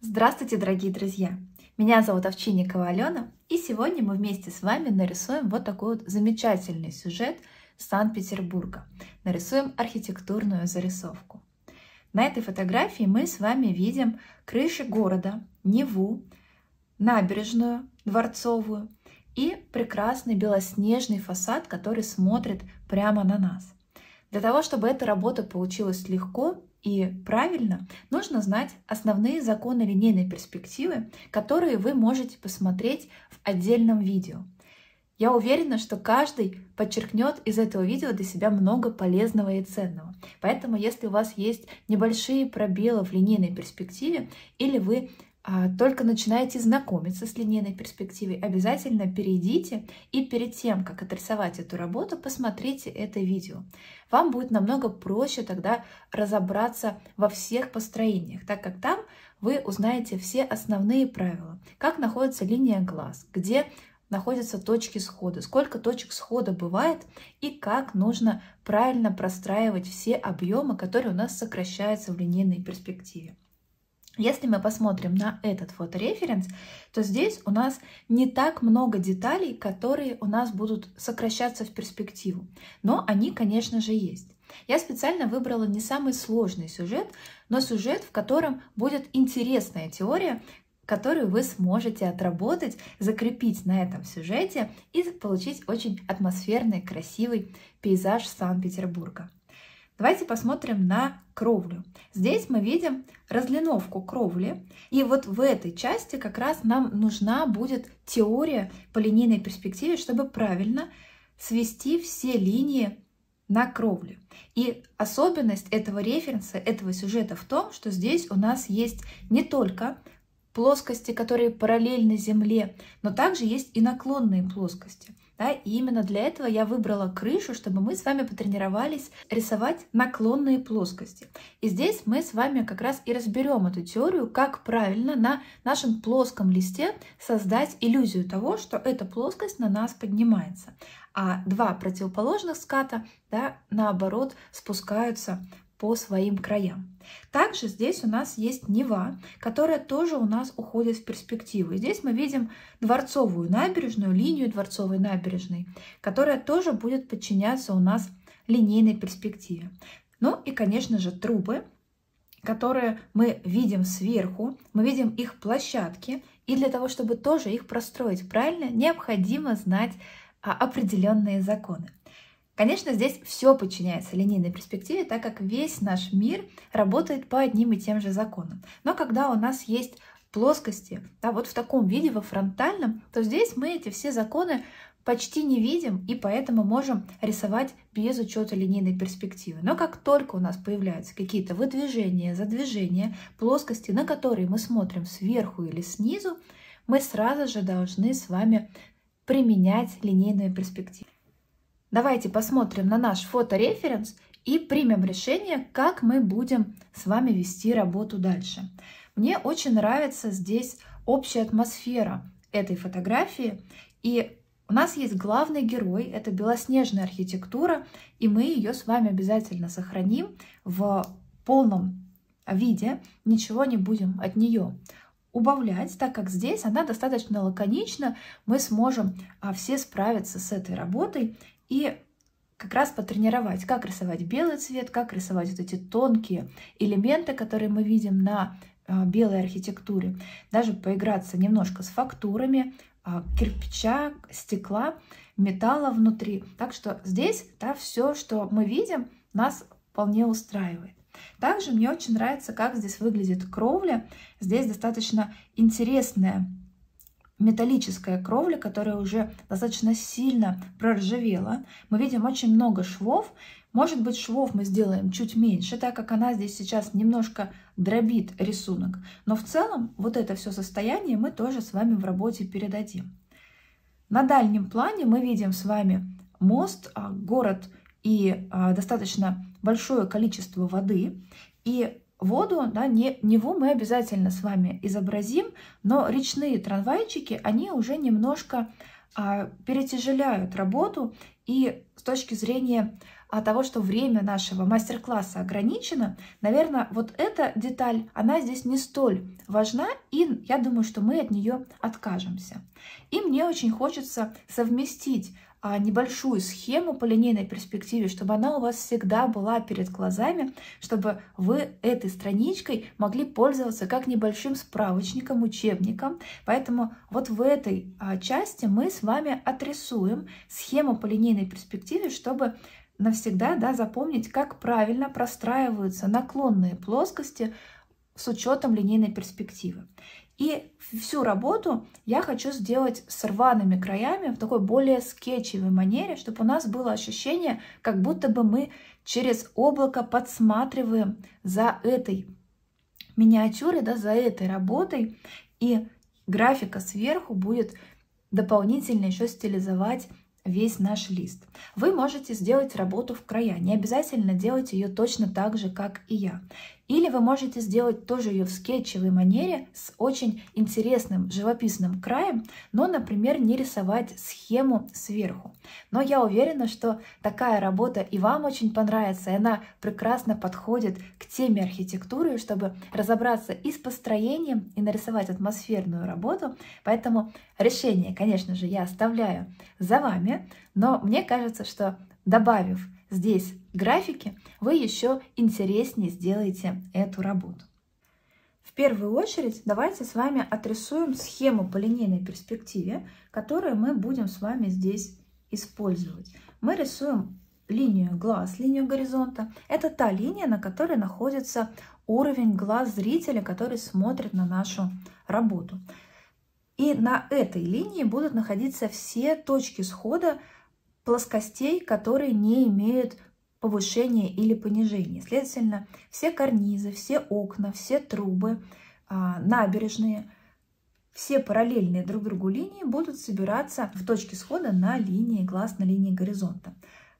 Здравствуйте, дорогие друзья! Меня зовут Овчинникова Алена, и сегодня мы вместе с вами нарисуем вот такой вот замечательный сюжет Санкт-Петербурга. Нарисуем архитектурную зарисовку. На этой фотографии мы с вами видим крыши города, Неву, набережную дворцовую и прекрасный белоснежный фасад, который смотрит прямо на нас. Для того, чтобы эта работа получилась легко и правильно, нужно знать основные законы линейной перспективы, которые вы можете посмотреть в отдельном видео. Я уверена, что каждый подчеркнет из этого видео для себя много полезного и ценного. Поэтому, если у вас есть небольшие пробелы в линейной перспективе, или вы только начинаете знакомиться с линейной перспективой, обязательно перейдите и перед тем, как отрисовать эту работу, посмотрите это видео. Вам будет намного проще тогда разобраться во всех построениях, так как там вы узнаете все основные правила, как находится линия глаз, где находятся точки схода, сколько точек схода бывает и как нужно правильно простраивать все объемы, которые у нас сокращаются в линейной перспективе. Если мы посмотрим на этот фотореференс, то здесь у нас не так много деталей, которые у нас будут сокращаться в перспективу. Но они, конечно же, есть. Я специально выбрала не самый сложный сюжет, но сюжет, в котором будет интересная теория, которую вы сможете отработать, закрепить на этом сюжете и получить очень атмосферный, красивый пейзаж Санкт-Петербурга. Давайте посмотрим на кровлю. Здесь мы видим разлиновку кровли. И вот в этой части как раз нам нужна будет теория по линейной перспективе, чтобы правильно свести все линии на кровле. И особенность этого референса, этого сюжета в том, что здесь у нас есть не только плоскости, которые параллельны Земле, но также есть и наклонные плоскости. Да, и именно для этого я выбрала крышу, чтобы мы с вами потренировались рисовать наклонные плоскости. И здесь мы с вами как раз и разберем эту теорию, как правильно на нашем плоском листе создать иллюзию того, что эта плоскость на нас поднимается. А два противоположных ската, да, наоборот, спускаются по своим краям. Также здесь у нас есть Нева, которая тоже у нас уходит в перспективу. здесь мы видим дворцовую набережную, линию дворцовой набережной, которая тоже будет подчиняться у нас линейной перспективе. Ну и, конечно же, трубы, которые мы видим сверху, мы видим их площадки, и для того, чтобы тоже их простроить правильно, необходимо знать а, определенные законы. Конечно, здесь все подчиняется линейной перспективе, так как весь наш мир работает по одним и тем же законам. Но когда у нас есть плоскости, да, вот в таком виде, во фронтальном, то здесь мы эти все законы почти не видим и поэтому можем рисовать без учета линейной перспективы. Но как только у нас появляются какие-то выдвижения, задвижения, плоскости, на которые мы смотрим сверху или снизу, мы сразу же должны с вами применять линейную перспективу. Давайте посмотрим на наш фотореференс и примем решение, как мы будем с вами вести работу дальше. Мне очень нравится здесь общая атмосфера этой фотографии. И у нас есть главный герой, это белоснежная архитектура, и мы ее с вами обязательно сохраним в полном виде, ничего не будем от нее убавлять, так как здесь она достаточно лаконична, мы сможем а, все справиться с этой работой и как раз потренировать, как рисовать белый цвет, как рисовать вот эти тонкие элементы, которые мы видим на а, белой архитектуре. Даже поиграться немножко с фактурами а, кирпича, стекла, металла внутри. Так что здесь да, все, что мы видим, нас вполне устраивает. Также мне очень нравится, как здесь выглядит кровля. Здесь достаточно интересная металлическая кровля, которая уже достаточно сильно проржавела. Мы видим очень много швов. Может быть, швов мы сделаем чуть меньше, так как она здесь сейчас немножко дробит рисунок. Но в целом вот это все состояние мы тоже с вами в работе передадим. На дальнем плане мы видим с вами мост, а, город и а, достаточно большое количество воды. И воду, да, не, Неву мы обязательно с вами изобразим, но речные трамвайчики, они уже немножко а, перетяжеляют работу, и с точки зрения от того, что время нашего мастер-класса ограничено, наверное, вот эта деталь, она здесь не столь важна, и я думаю, что мы от нее откажемся. И мне очень хочется совместить а, небольшую схему по линейной перспективе, чтобы она у вас всегда была перед глазами, чтобы вы этой страничкой могли пользоваться как небольшим справочником, учебником. Поэтому вот в этой а, части мы с вами отрисуем схему по линейной перспективе, чтобы навсегда да, запомнить, как правильно простраиваются наклонные плоскости с учетом линейной перспективы. И всю работу я хочу сделать с рваными краями в такой более скетчевой манере, чтобы у нас было ощущение, как будто бы мы через облако подсматриваем за этой миниатюрой, да, за этой работой. И графика сверху будет дополнительно еще стилизовать весь наш лист. Вы можете сделать работу в края, не обязательно делать ее точно так же, как и я. Или вы можете сделать тоже ее в скетчевой манере с очень интересным живописным краем, но, например, не рисовать схему сверху. Но я уверена, что такая работа и вам очень понравится, и она прекрасно подходит к теме архитектуры, чтобы разобраться и с построением, и нарисовать атмосферную работу. Поэтому решение, конечно же, я оставляю за вами, но мне кажется, что добавив здесь графики, вы еще интереснее сделаете эту работу. В первую очередь давайте с вами отрисуем схему по линейной перспективе, которую мы будем с вами здесь использовать. Мы рисуем линию глаз, линию горизонта. Это та линия, на которой находится уровень глаз зрителя, который смотрит на нашу работу. И на этой линии будут находиться все точки схода плоскостей, которые не имеют повышения или понижения. Следовательно, все карнизы, все окна, все трубы, а, набережные, все параллельные друг другу линии будут собираться в точке схода на линии глаз, на линии горизонта.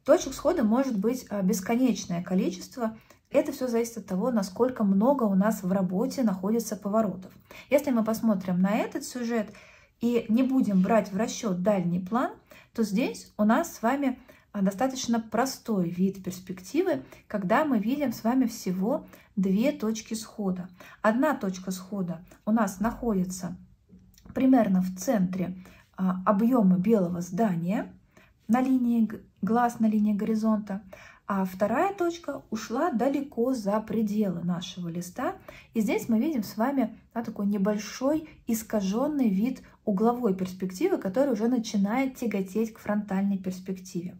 Точек схода может быть а, бесконечное количество. Это все зависит от того, насколько много у нас в работе находится поворотов. Если мы посмотрим на этот сюжет и не будем брать в расчет дальний план – то здесь у нас с вами достаточно простой вид перспективы, когда мы видим с вами всего две точки схода. Одна точка схода у нас находится примерно в центре а, объема белого здания на линии глаз, на линии горизонта, а вторая точка ушла далеко за пределы нашего листа. И здесь мы видим с вами да, такой небольшой искаженный вид угловой перспективы, который уже начинает тяготеть к фронтальной перспективе.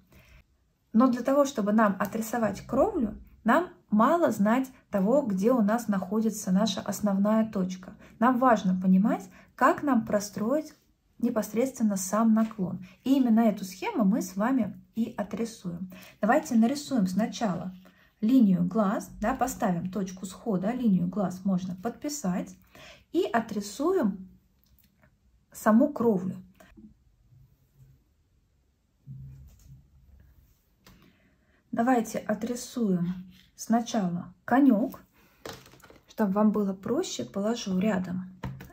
Но для того, чтобы нам отрисовать кровлю, нам мало знать того, где у нас находится наша основная точка. Нам важно понимать, как нам простроить непосредственно сам наклон. И именно эту схему мы с вами и отрисуем. Давайте нарисуем сначала линию глаз, да, поставим точку схода, линию глаз можно подписать и отрисуем саму кровлю. Давайте отрисуем сначала конек, чтобы вам было проще, положу рядом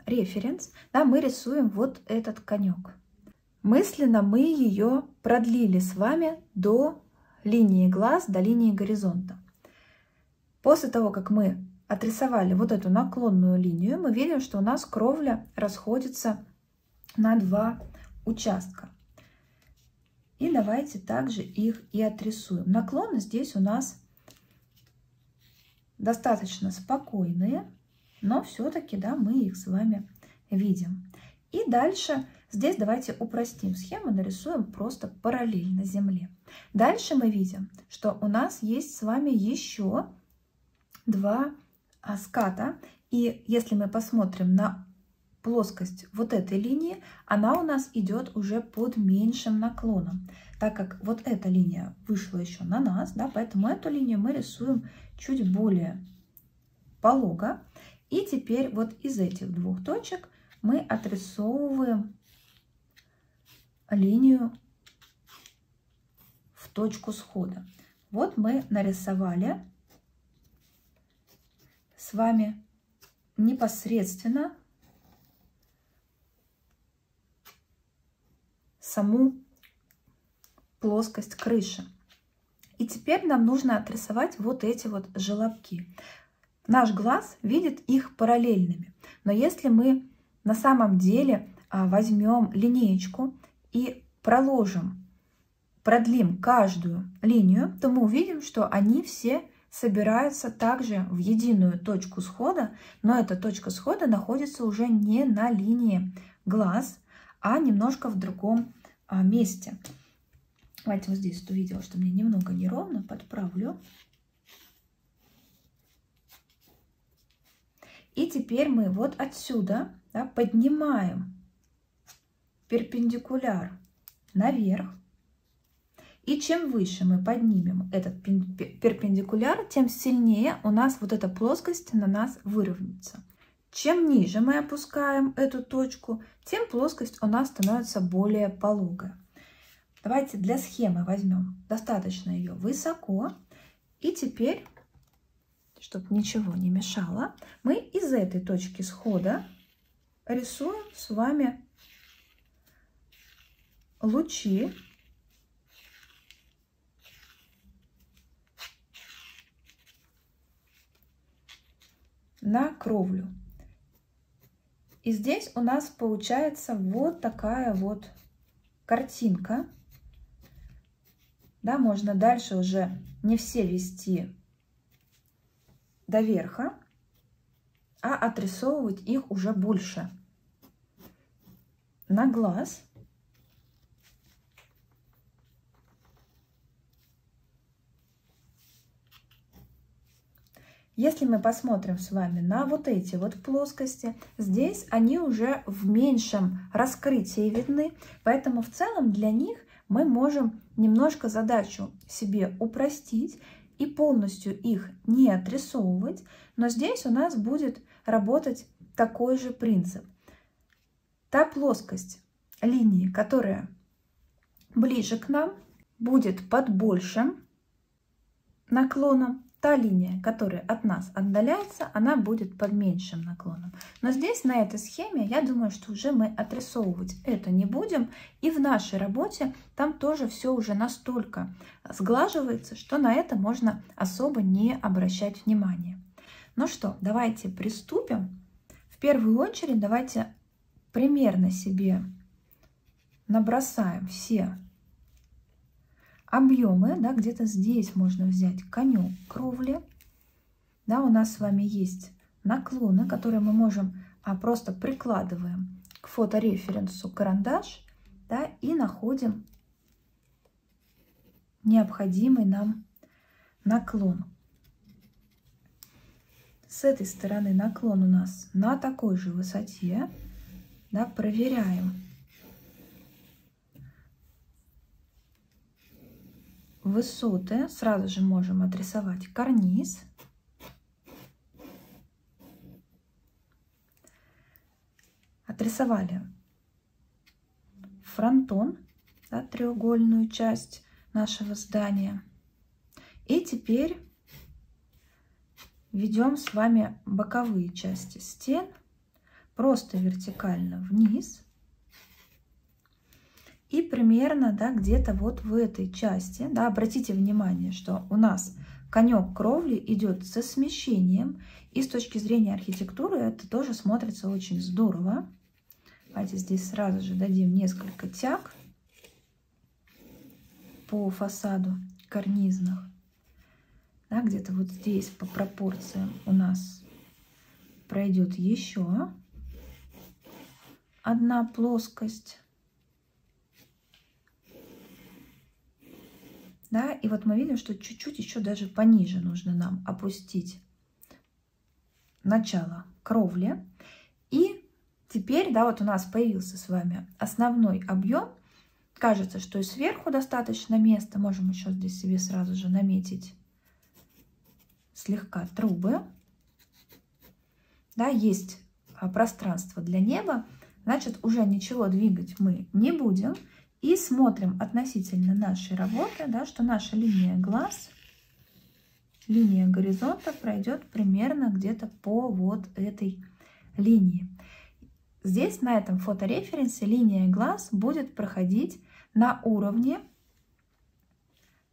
референс, да, мы рисуем вот этот конек. Мысленно мы ее продлили с вами до линии глаз, до линии горизонта. После того, как мы отрисовали вот эту наклонную линию, мы видим, что у нас кровля расходится на два участка. И давайте также их и отрисуем. Наклоны здесь у нас достаточно спокойные но все-таки да, мы их с вами видим. И дальше здесь давайте упростим схему, нарисуем просто параллельно Земле. Дальше мы видим, что у нас есть с вами еще два ската. И если мы посмотрим на плоскость вот этой линии, она у нас идет уже под меньшим наклоном, так как вот эта линия вышла еще на нас, да, поэтому эту линию мы рисуем чуть более полого. И теперь вот из этих двух точек мы отрисовываем линию в точку схода. Вот мы нарисовали с вами непосредственно саму плоскость крыши. И теперь нам нужно отрисовать вот эти вот желобки. Наш глаз видит их параллельными. Но если мы на самом деле а, возьмем линеечку и проложим, продлим каждую линию, то мы увидим, что они все собираются также в единую точку схода, но эта точка схода находится уже не на линии глаз, а немножко в другом месте. Давайте вот здесь увидела, что мне немного неровно, подправлю. И теперь мы вот отсюда да, поднимаем перпендикуляр наверх. И чем выше мы поднимем этот перпендикуляр, тем сильнее у нас вот эта плоскость на нас выровняется. Чем ниже мы опускаем эту точку, тем плоскость у нас становится более пологая. Давайте для схемы возьмем достаточно ее высоко. И теперь, чтобы ничего не мешало, мы из этой точки схода рисуем с вами лучи на кровлю. И здесь у нас получается вот такая вот картинка. Да, можно дальше уже не все вести до верха, а отрисовывать их уже больше на глаз. Если мы посмотрим с вами на вот эти вот плоскости, здесь они уже в меньшем раскрытии видны, поэтому в целом для них мы можем немножко задачу себе упростить и полностью их не отрисовывать, но здесь у нас будет работать такой же принцип. Та плоскость линии, которая ближе к нам, будет под большим наклоном, та линия, которая от нас отдаляется, она будет под меньшим наклоном. Но здесь, на этой схеме, я думаю, что уже мы отрисовывать это не будем. И в нашей работе там тоже все уже настолько сглаживается, что на это можно особо не обращать внимания. Ну что, давайте приступим. В первую очередь давайте примерно себе набросаем все объемы, да, где-то здесь можно взять конек кровли. Да, у нас с вами есть наклоны, которые мы можем а, просто прикладываем к фотореференсу карандаш да, и находим необходимый нам наклон. С этой стороны наклон у нас на такой же высоте. Да, проверяем высоты. Сразу же можем отрисовать карниз. Отрисовали фронтон, да, треугольную часть нашего здания. И теперь ведем с вами боковые части стен просто вертикально вниз и примерно, да, где-то вот в этой части, да, обратите внимание, что у нас конек кровли идет со смещением. И с точки зрения архитектуры это тоже смотрится очень здорово. Давайте здесь сразу же дадим несколько тяг по фасаду карнизных. Да, где-то вот здесь по пропорциям у нас пройдет еще одна плоскость. Да? И вот мы видим, что чуть-чуть еще даже пониже нужно нам опустить начало кровли. И теперь, да, вот у нас появился с вами основной объем. Кажется, что и сверху достаточно места. Можем еще здесь себе сразу же наметить слегка трубы. Да, есть а, пространство для неба. Значит, уже ничего двигать мы не будем. И смотрим относительно нашей работы, да, что наша линия глаз, линия горизонта пройдет примерно где-то по вот этой линии. Здесь на этом фотореференсе линия глаз будет проходить на уровне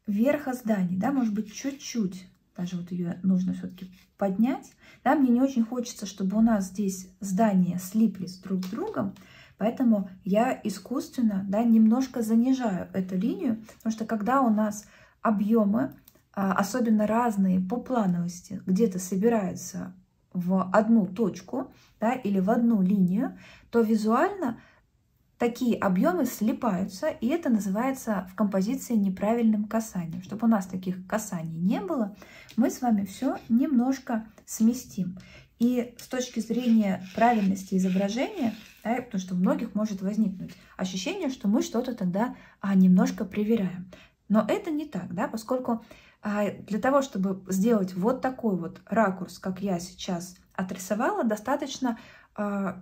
верха зданий, да, может быть, чуть-чуть, даже вот ее нужно все-таки поднять. Да, мне не очень хочется, чтобы у нас здесь здания слиплись друг с другом, поэтому я искусственно, да, немножко занижаю эту линию, потому что когда у нас объемы, а, особенно разные по плановости, где-то собираются в одну точку да, или в одну линию, то визуально такие объемы слипаются, и это называется в композиции неправильным касанием. Чтобы у нас таких касаний не было, мы с вами все немножко сместим. И с точки зрения правильности изображения, да, потому что у многих может возникнуть ощущение, что мы что-то тогда а, немножко проверяем. Но это не так, да, поскольку а, для того, чтобы сделать вот такой вот ракурс, как я сейчас отрисовала, достаточно а,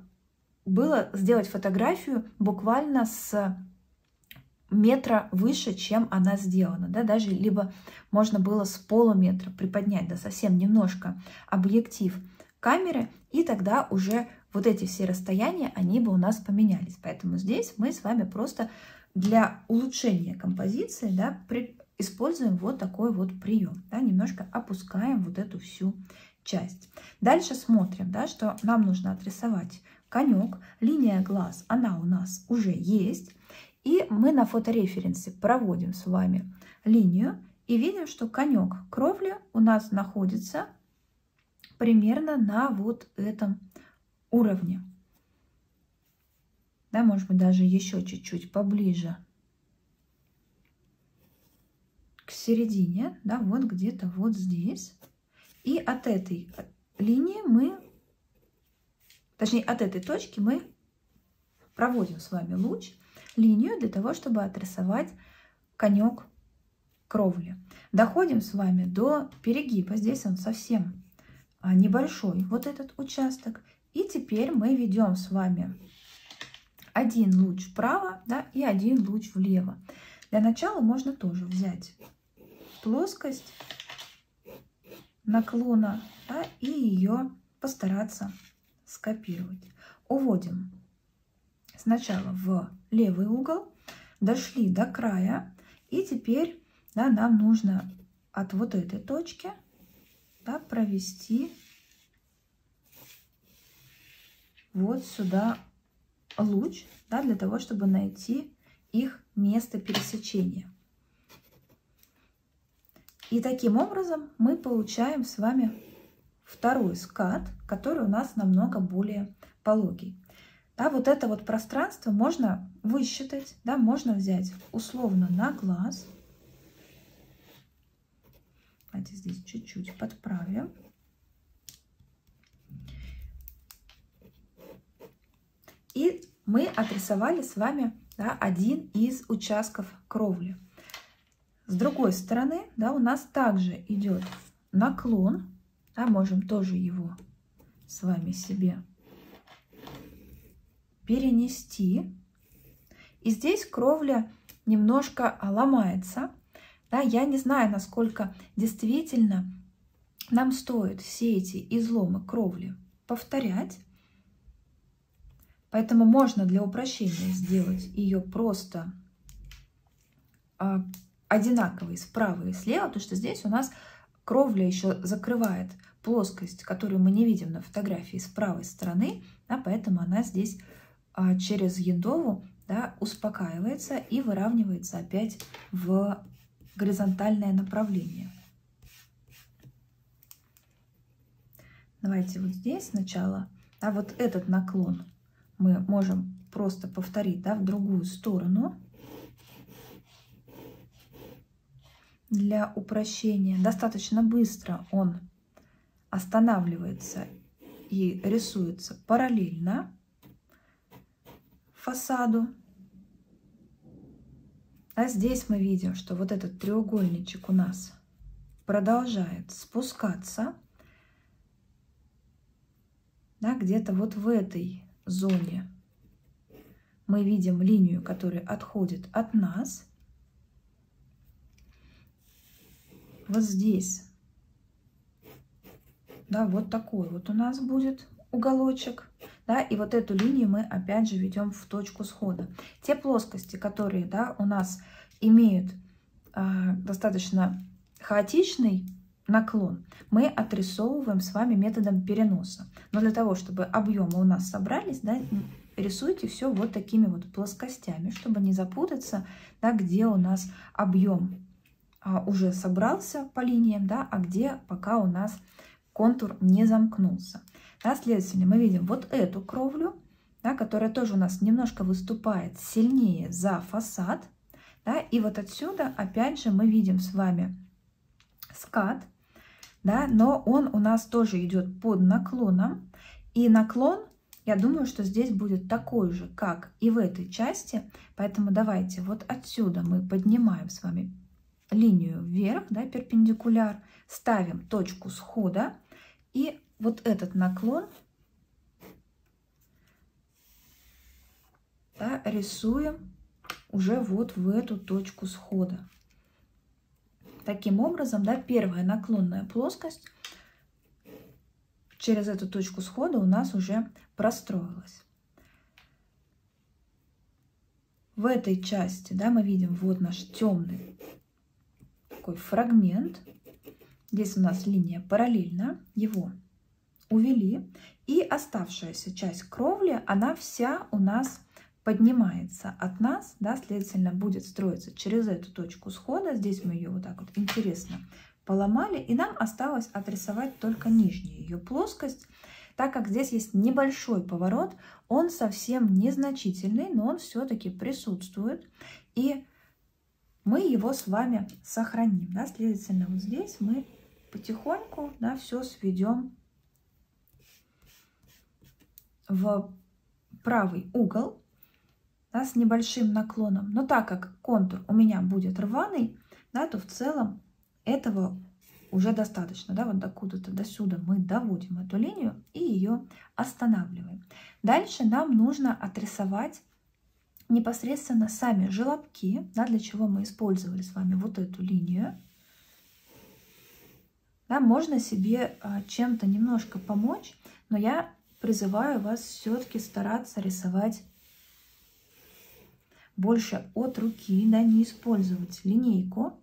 было сделать фотографию буквально с метра выше, чем она сделана, да, даже либо можно было с полуметра приподнять, да, совсем немножко объектив камеры, и тогда уже вот эти все расстояния, они бы у нас поменялись. Поэтому здесь мы с вами просто для улучшения композиции, да, при, используем вот такой вот прием, да, немножко опускаем вот эту всю часть. Дальше смотрим, да, что нам нужно отрисовать конек, линия глаз, она у нас уже есть. И мы на фотореференсе проводим с вами линию и видим, что конек кровли у нас находится примерно на вот этом уровне. Да, может быть, даже еще чуть-чуть поближе к середине, да, вот где-то вот здесь. И от этой линии мы Точнее, от этой точки мы проводим с вами луч, линию для того, чтобы отрисовать конек кровли. Доходим с вами до перегиба. Здесь он совсем а, небольшой, вот этот участок. И теперь мы ведем с вами один луч вправо да, и один луч влево. Для начала можно тоже взять плоскость наклона да, и ее постараться скопировать. Уводим сначала в левый угол, дошли до края, и теперь да, нам нужно от вот этой точки да, провести вот сюда луч, да, для того, чтобы найти их место пересечения. И таким образом мы получаем с вами второй скат, который у нас намного более пологий. Да, вот это вот пространство можно высчитать, да, можно взять условно на глаз. Давайте здесь чуть-чуть подправим. И мы отрисовали с вами да, один из участков кровли. С другой стороны да, у нас также идет наклон да, можем тоже его с вами себе перенести. И здесь кровля немножко ломается. Да, я не знаю, насколько действительно нам стоит все эти изломы кровли повторять. Поэтому можно для упрощения сделать ее просто а, одинаковой справа и слева, потому что здесь у нас Кровля еще закрывает плоскость, которую мы не видим на фотографии с правой стороны, да, поэтому она здесь а, через ядову да, успокаивается и выравнивается опять в горизонтальное направление. Давайте вот здесь сначала, а вот этот наклон мы можем просто повторить да, в другую сторону. для упрощения. Достаточно быстро он останавливается и рисуется параллельно фасаду. А здесь мы видим, что вот этот треугольничек у нас продолжает спускаться. Да, Где-то вот в этой зоне мы видим линию, которая отходит от нас. вот здесь, да, вот такой вот у нас будет уголочек, да, и вот эту линию мы опять же ведем в точку схода. Те плоскости, которые, да, у нас имеют э, достаточно хаотичный наклон, мы отрисовываем с вами методом переноса. Но для того, чтобы объемы у нас собрались, да, рисуйте все вот такими вот плоскостями, чтобы не запутаться, да, где у нас объем а, уже собрался по линиям, да, а где пока у нас контур не замкнулся. Да, следовательно, мы видим вот эту кровлю, да, которая тоже у нас немножко выступает сильнее за фасад. Да, и вот отсюда, опять же, мы видим с вами скат, да, но он у нас тоже идет под наклоном. И наклон, я думаю, что здесь будет такой же, как и в этой части. Поэтому давайте вот отсюда мы поднимаем с вами линию вверх, да, перпендикуляр, ставим точку схода. И вот этот наклон да, рисуем уже вот в эту точку схода. Таким образом, да, первая наклонная плоскость через эту точку схода у нас уже простроилась. В этой части да, мы видим вот наш темный такой фрагмент. Здесь у нас линия параллельна, его увели. И оставшаяся часть кровли, она вся у нас поднимается от нас, да, следовательно, будет строиться через эту точку схода. Здесь мы ее вот так вот интересно поломали, и нам осталось отрисовать только нижнюю ее плоскость. Так как здесь есть небольшой поворот, он совсем незначительный, но он все-таки присутствует. И мы его с вами сохраним. Да? Следовательно, вот здесь мы потихоньку да, все сведем в правый угол да, с небольшим наклоном. Но так как контур у меня будет рваный, да, то в целом этого уже достаточно. Да, вот докуда-то до сюда мы доводим эту линию и ее останавливаем. Дальше нам нужно отрисовать непосредственно сами желобки, да, для чего мы использовали с вами вот эту линию. Да, можно себе а, чем-то немножко помочь, но я призываю вас все-таки стараться рисовать больше от руки, да, не использовать линейку.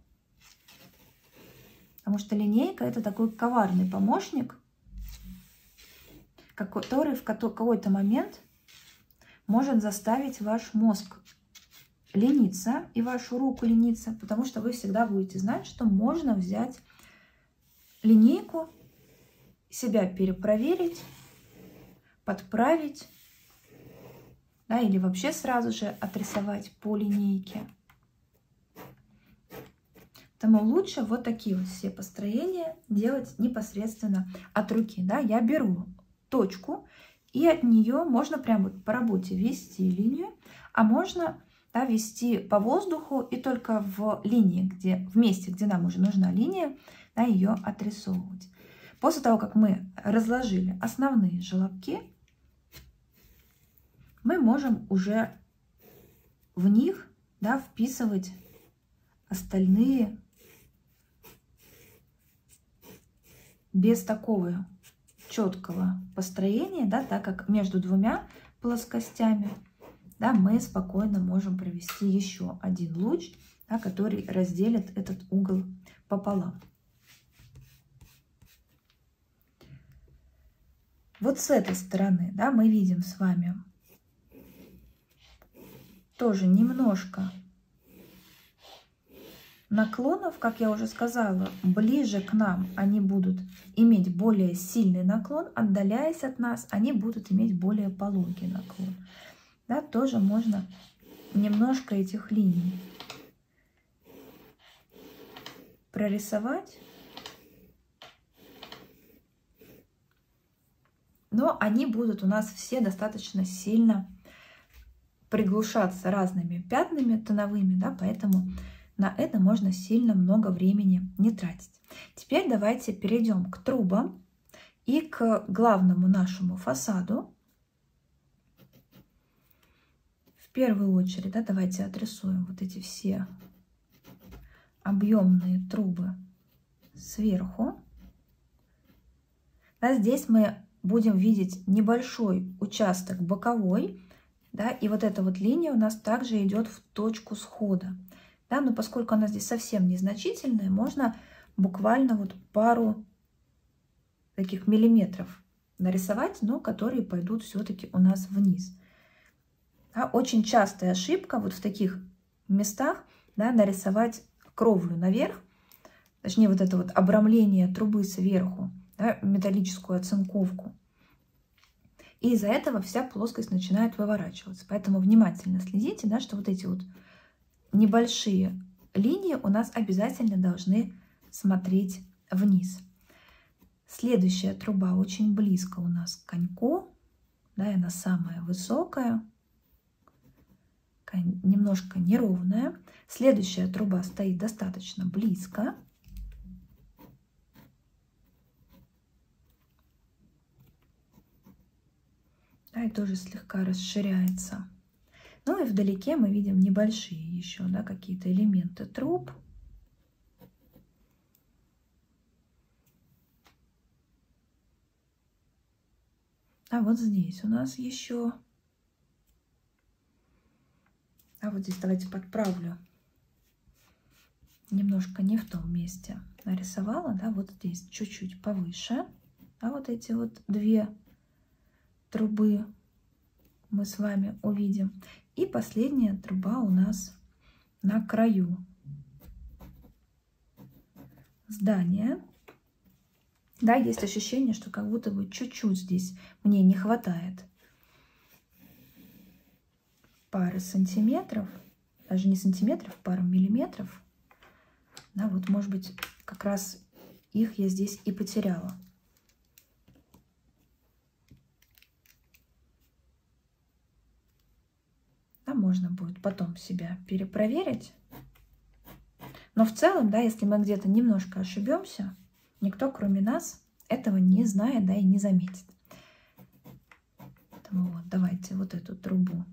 Потому что линейка это такой коварный помощник, который в какой-то момент может заставить ваш мозг лениться и вашу руку лениться, потому что вы всегда будете знать, что можно взять линейку, себя перепроверить, подправить, да, или вообще сразу же отрисовать по линейке. Поэтому лучше вот такие вот все построения делать непосредственно от руки. Да? Я беру точку, и от нее можно прям вот по работе вести линию, а можно да, вести по воздуху и только в линии, где, в месте, где нам уже нужна линия, да, ее отрисовывать. После того, как мы разложили основные желобки, мы можем уже в них да, вписывать остальные без такого четкого построения, да, так как между двумя плоскостями да, мы спокойно можем провести еще один луч, да, который разделит этот угол пополам. Вот с этой стороны да, мы видим с вами тоже немножко наклонов, как я уже сказала, ближе к нам они будут иметь более сильный наклон, отдаляясь от нас, они будут иметь более пологий наклон. Да, тоже можно немножко этих линий прорисовать. Но они будут у нас все достаточно сильно приглушаться разными пятнами тоновыми, да, поэтому на это можно сильно много времени не тратить. Теперь давайте перейдем к трубам и к главному нашему фасаду. В первую очередь да, давайте отрисуем вот эти все объемные трубы сверху. Да, здесь мы будем видеть небольшой участок боковой, да, и вот эта вот линия у нас также идет в точку схода. Да, но поскольку она здесь совсем незначительная, можно буквально вот пару таких миллиметров нарисовать, но которые пойдут все-таки у нас вниз. Да, очень частая ошибка вот в таких местах да, нарисовать кровлю наверх, точнее вот это вот обрамление трубы сверху, да, металлическую оцинковку. И из-за этого вся плоскость начинает выворачиваться. Поэтому внимательно следите, да, что вот эти вот небольшие линии у нас обязательно должны смотреть вниз. Следующая труба очень близко у нас к коньку. Да, и она самая высокая. Немножко неровная. Следующая труба стоит достаточно близко. Да, и тоже слегка расширяется. Ну и вдалеке мы видим небольшие еще да, какие-то элементы труб. А вот здесь у нас еще... А вот здесь давайте подправлю. Немножко не в том месте нарисовала, да, вот здесь чуть-чуть повыше. А вот эти вот две трубы мы с вами увидим. И последняя труба у нас на краю здания. Да, есть ощущение, что как будто бы чуть-чуть здесь мне не хватает пары сантиметров, даже не сантиметров, пару миллиметров. Да, вот, может быть, как раз их я здесь и потеряла. Да, можно будет потом себя перепроверить. Но в целом, да, если мы где-то немножко ошибемся, Никто, кроме нас, этого не знает, да, и не заметит. Поэтому вот, давайте вот эту трубу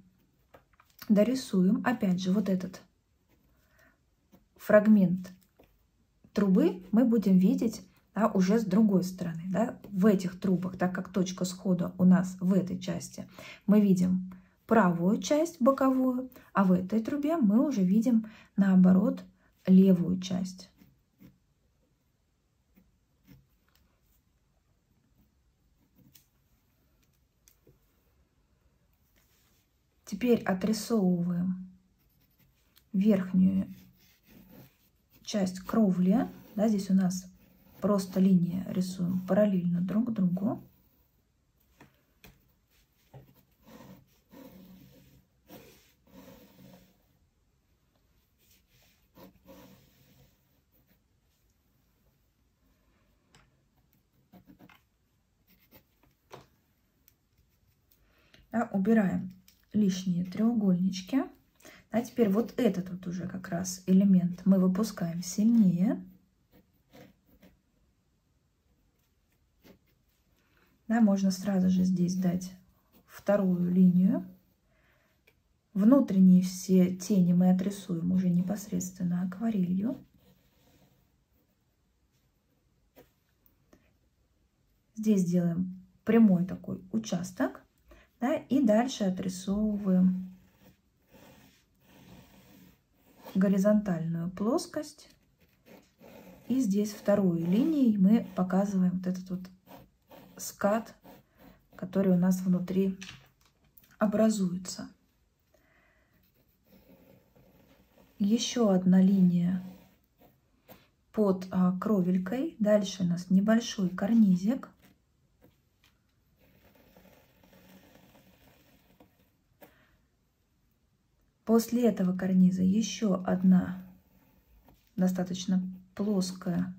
дорисуем. Опять же, вот этот фрагмент трубы мы будем видеть да, уже с другой стороны. Да, в этих трубах, так как точка схода у нас в этой части, мы видим правую часть боковую, а в этой трубе мы уже видим наоборот левую часть. Теперь отрисовываем верхнюю часть кровли. Да, здесь у нас просто линия рисуем параллельно друг другу. Да, убираем лишние треугольнички. А теперь вот этот вот уже как раз элемент мы выпускаем сильнее. Да, можно сразу же здесь дать вторую линию. Внутренние все тени мы отрисуем уже непосредственно акварелью. Здесь делаем прямой такой участок. Да, и дальше отрисовываем горизонтальную плоскость. И здесь второй линией мы показываем вот этот вот скат, который у нас внутри образуется. Еще одна линия под а, кровелькой. Дальше у нас небольшой карнизик. После этого карниза еще одна достаточно плоская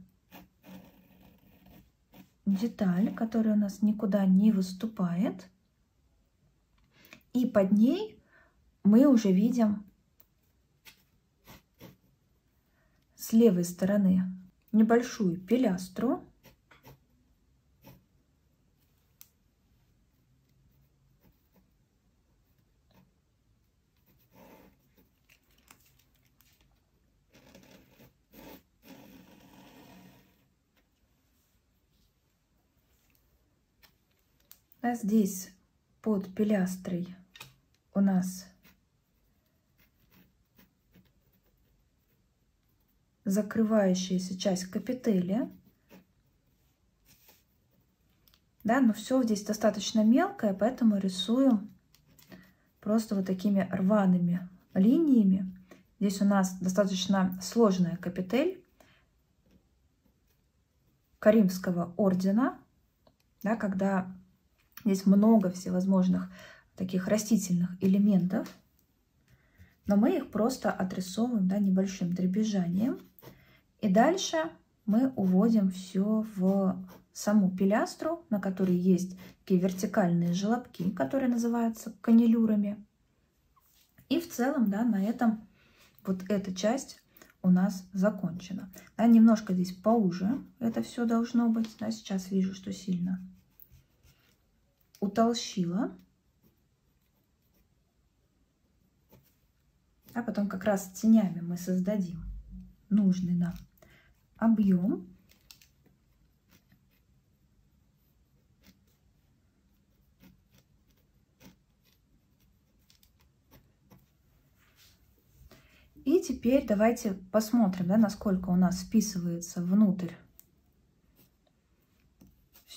деталь, которая у нас никуда не выступает. И под ней мы уже видим с левой стороны небольшую пилястру. А здесь под пилястрой у нас закрывающаяся часть капителя. Да, но все здесь достаточно мелкое, поэтому рисуем просто вот такими рваными линиями. Здесь у нас достаточно сложная капитель Каримского ордена, да, когда здесь много всевозможных таких растительных элементов, но мы их просто отрисовываем да, небольшим дребезжанием. И дальше мы уводим все в саму пилястру, на которой есть такие вертикальные желобки, которые называются канилюрами. И в целом, да, на этом вот эта часть у нас закончена. Да, немножко здесь поуже это все должно быть. Да, сейчас вижу, что сильно утолщила. А потом как раз тенями мы создадим нужный нам объем. И теперь давайте посмотрим, да, насколько у нас вписывается внутрь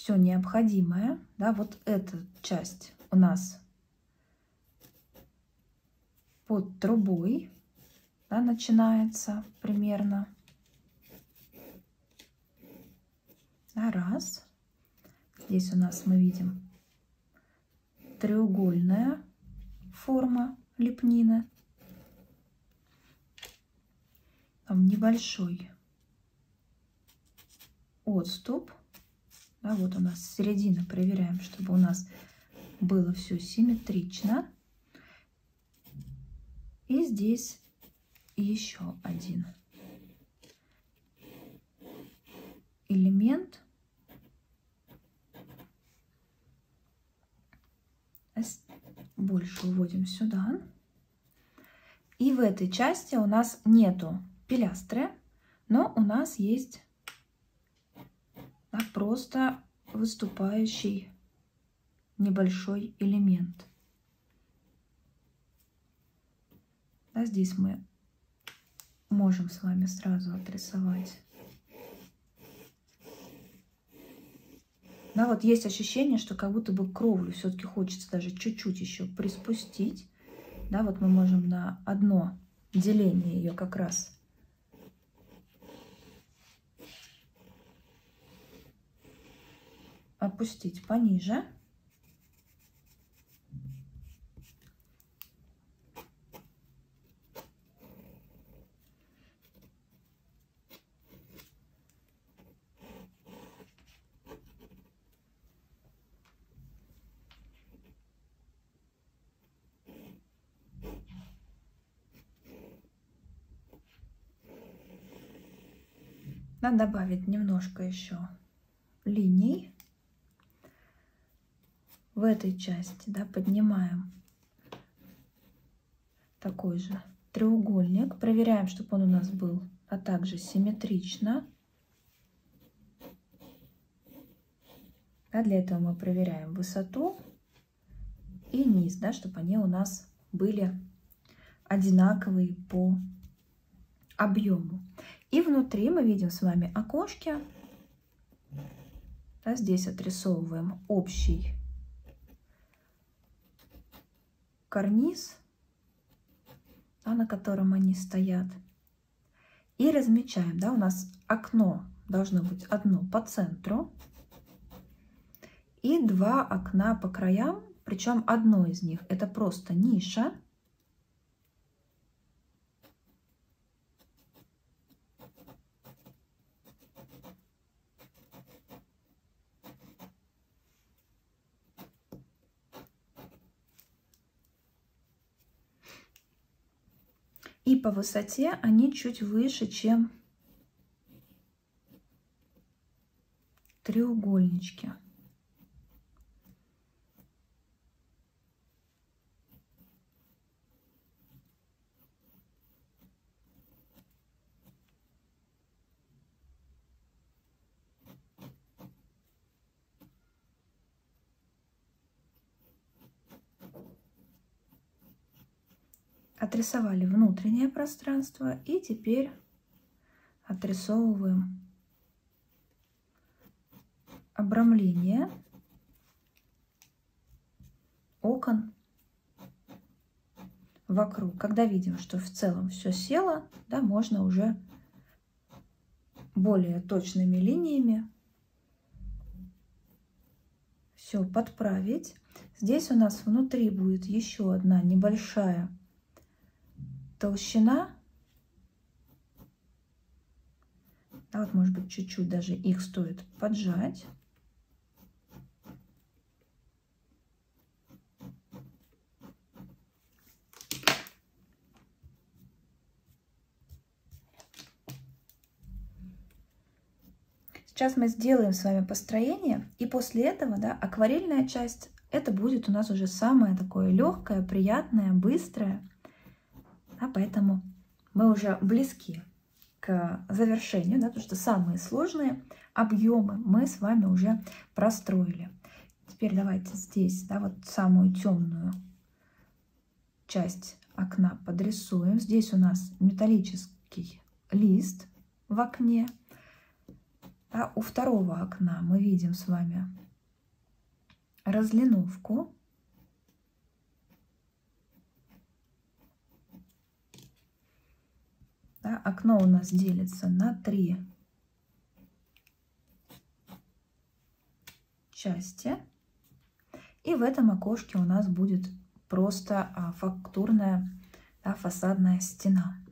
все необходимое. Да, вот эта часть у нас под трубой да, начинается примерно. Да, раз. Здесь у нас мы видим треугольная форма лепнины. Там небольшой отступ. Да, вот у нас середина. Проверяем, чтобы у нас было все симметрично. И здесь еще один элемент. Больше уводим сюда. И в этой части у нас нету пилястры, но у нас есть да, просто выступающий небольшой элемент. Да, здесь мы можем с вами сразу отрисовать. Да, вот есть ощущение, что как будто бы кровлю все-таки хочется даже чуть-чуть еще приспустить. Да, вот мы можем на одно деление ее как раз опустить пониже. Надо добавить немножко еще линий в этой части, да, поднимаем такой же треугольник, проверяем, чтобы он у нас был, а также симметрично. Да, для этого мы проверяем высоту и низ, да, чтобы они у нас были одинаковые по объему. И внутри мы видим с вами окошки. Да, здесь отрисовываем общий карниз, да, на котором они стоят. И размечаем. Да, у нас окно должно быть одно по центру и два окна по краям. Причем одно из них это просто ниша, И по высоте они чуть выше, чем треугольнички. Отрисовали внутреннее пространство и теперь отрисовываем обрамление окон вокруг. Когда видим, что в целом все село, да, можно уже более точными линиями все подправить. Здесь у нас внутри будет еще одна небольшая толщина. Да, вот, может быть, чуть-чуть даже их стоит поджать. Сейчас мы сделаем с вами построение, и после этого да, акварельная часть, это будет у нас уже самое такое легкое, приятное, быстрое. Да, поэтому мы уже близки к завершению, да, потому что самые сложные объемы мы с вами уже простроили. Теперь давайте здесь, да, вот самую темную часть окна подрисуем. Здесь у нас металлический лист в окне. А у второго окна мы видим с вами разлиновку. Да, окно у нас делится на три части. И в этом окошке у нас будет просто а, фактурная да, фасадная стена.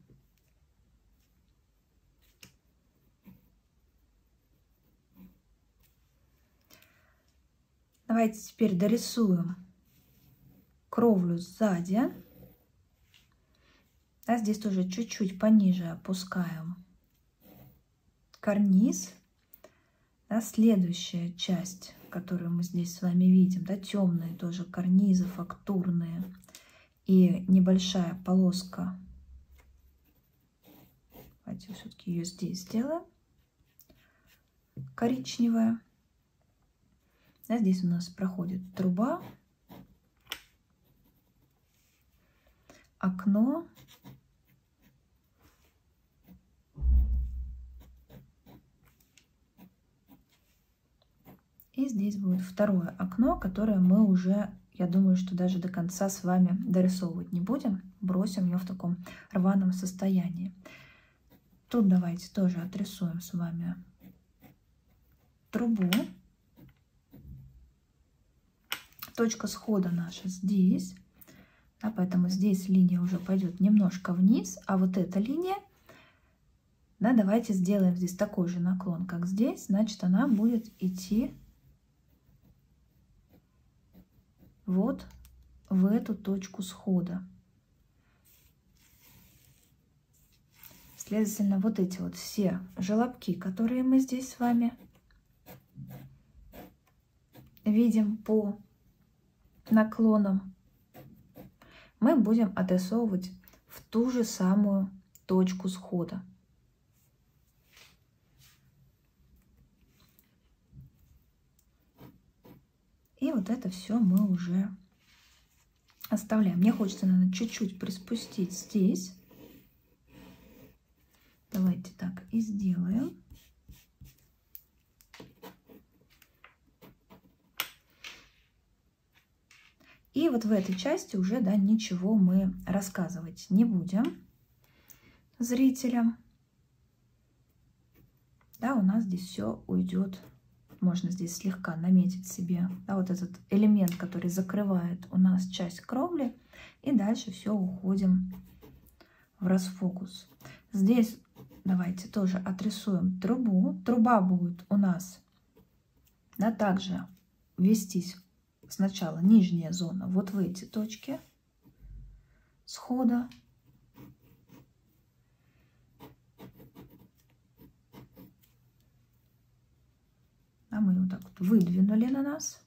Давайте теперь дорисуем кровлю сзади. А здесь тоже чуть-чуть пониже опускаем карниз. Да, следующая часть, которую мы здесь с вами видим, да, темные тоже карнизы, фактурные и небольшая полоска. Давайте все-таки ее здесь сделаем. Коричневая. Да, здесь у нас проходит труба, окно. И здесь будет второе окно, которое мы уже, я думаю, что даже до конца с вами дорисовывать не будем. Бросим ее в таком рваном состоянии. Тут давайте тоже отрисуем с вами трубу. точка схода наша здесь. Да, поэтому здесь линия уже пойдет немножко вниз, а вот эта линия, да, давайте сделаем здесь такой же наклон, как здесь, значит она будет идти вот в эту точку схода. Следовательно, вот эти вот все желобки, которые мы здесь с вами видим по наклоном, мы будем отрисовывать в ту же самую точку схода. И вот это все мы уже оставляем. Мне хочется, наверное, чуть-чуть приспустить здесь. Давайте так и сделаем. И вот в этой части уже да, ничего мы рассказывать не будем зрителям. Да, у нас здесь все уйдет. Можно здесь слегка наметить себе да, вот этот элемент, который закрывает у нас часть кровли. И дальше все уходим в расфокус. Здесь давайте тоже отрисуем трубу. Труба будет у нас да, также вестись сначала нижняя зона вот в эти точки схода. А мы вот так вот выдвинули на нас.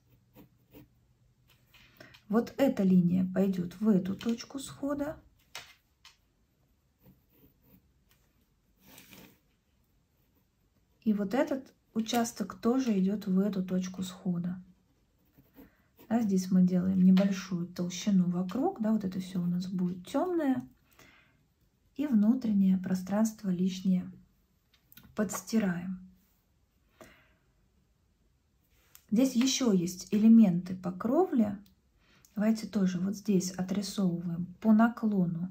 Вот эта линия пойдет в эту точку схода. И вот этот участок тоже идет в эту точку схода. Да, здесь мы делаем небольшую толщину вокруг, да, вот это все у нас будет темное. И внутреннее пространство лишнее подстираем. Здесь еще есть элементы по кровле. Давайте тоже вот здесь отрисовываем по наклону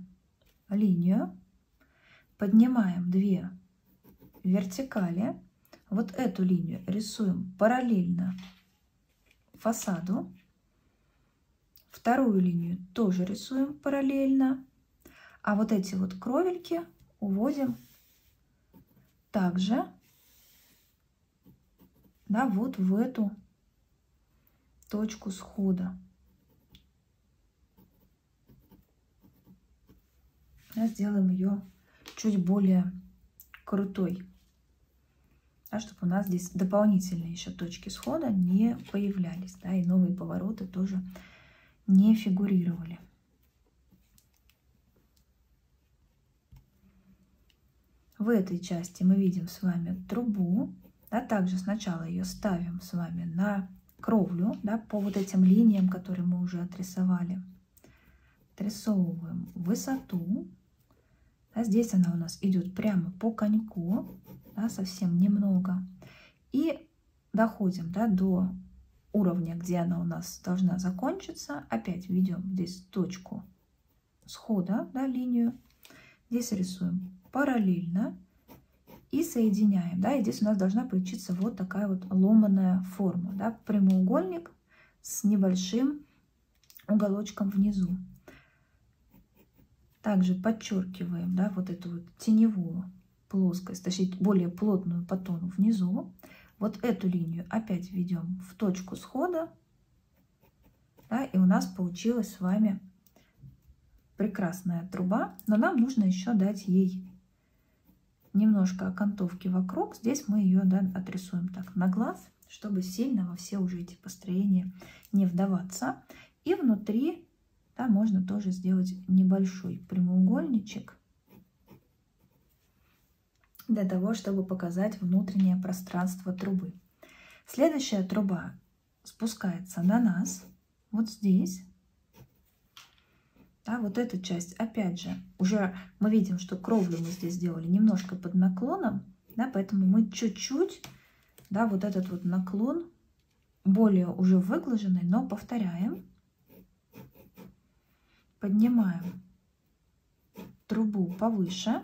линию. Поднимаем две вертикали. Вот эту линию рисуем параллельно фасаду. Вторую линию тоже рисуем параллельно. А вот эти вот кровельки уводим также да, вот в эту точку схода. Да, сделаем ее чуть более крутой, да, чтобы у нас здесь дополнительные еще точки схода не появлялись, да, и новые повороты тоже не фигурировали. В этой части мы видим с вами трубу. Да, также сначала ее ставим с вами на кровлю да, по вот этим линиям, которые мы уже отрисовали. Отрисовываем высоту. Да, здесь она у нас идет прямо по коньку, да, совсем немного. И доходим да, до уровня, где она у нас должна закончиться. Опять ведем здесь точку схода, да, линию. Здесь рисуем параллельно и соединяем. Да, и здесь у нас должна получиться вот такая вот ломаная форма. Да, прямоугольник с небольшим уголочком внизу. Также подчеркиваем да, вот эту вот теневую плоскость, точнее более плотную по тону внизу. Вот эту линию опять введем в точку схода. Да, и у нас получилась с вами прекрасная труба, но нам нужно еще дать ей немножко окантовки вокруг. Здесь мы ее да, отрисуем так на глаз, чтобы сильно во все уже эти построения не вдаваться. И внутри да, можно тоже сделать небольшой прямоугольничек для того, чтобы показать внутреннее пространство трубы. Следующая труба спускается на нас, вот здесь. Да, вот эта часть, опять же, уже мы видим, что кровлю мы здесь сделали немножко под наклоном, да, поэтому мы чуть-чуть, да, вот этот вот наклон более уже выглаженный, но повторяем. Поднимаем трубу повыше.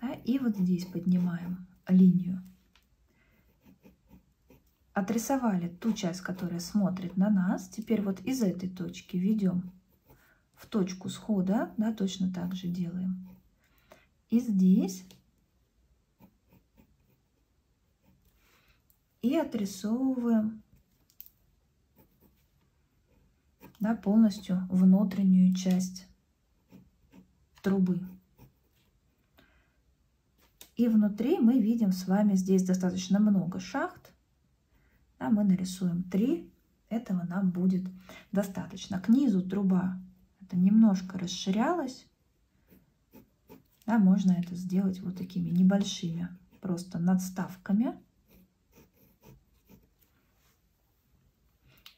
Да, и вот здесь поднимаем линию отрисовали ту часть, которая смотрит на нас. Теперь вот из этой точки ведем в точку схода, да, точно так же делаем. И здесь и отрисовываем да, полностью внутреннюю часть трубы. И внутри мы видим с вами здесь достаточно много шахт а мы нарисуем 3. Этого нам будет достаточно. К низу труба это немножко расширялась. Да, можно это сделать вот такими небольшими просто надставками.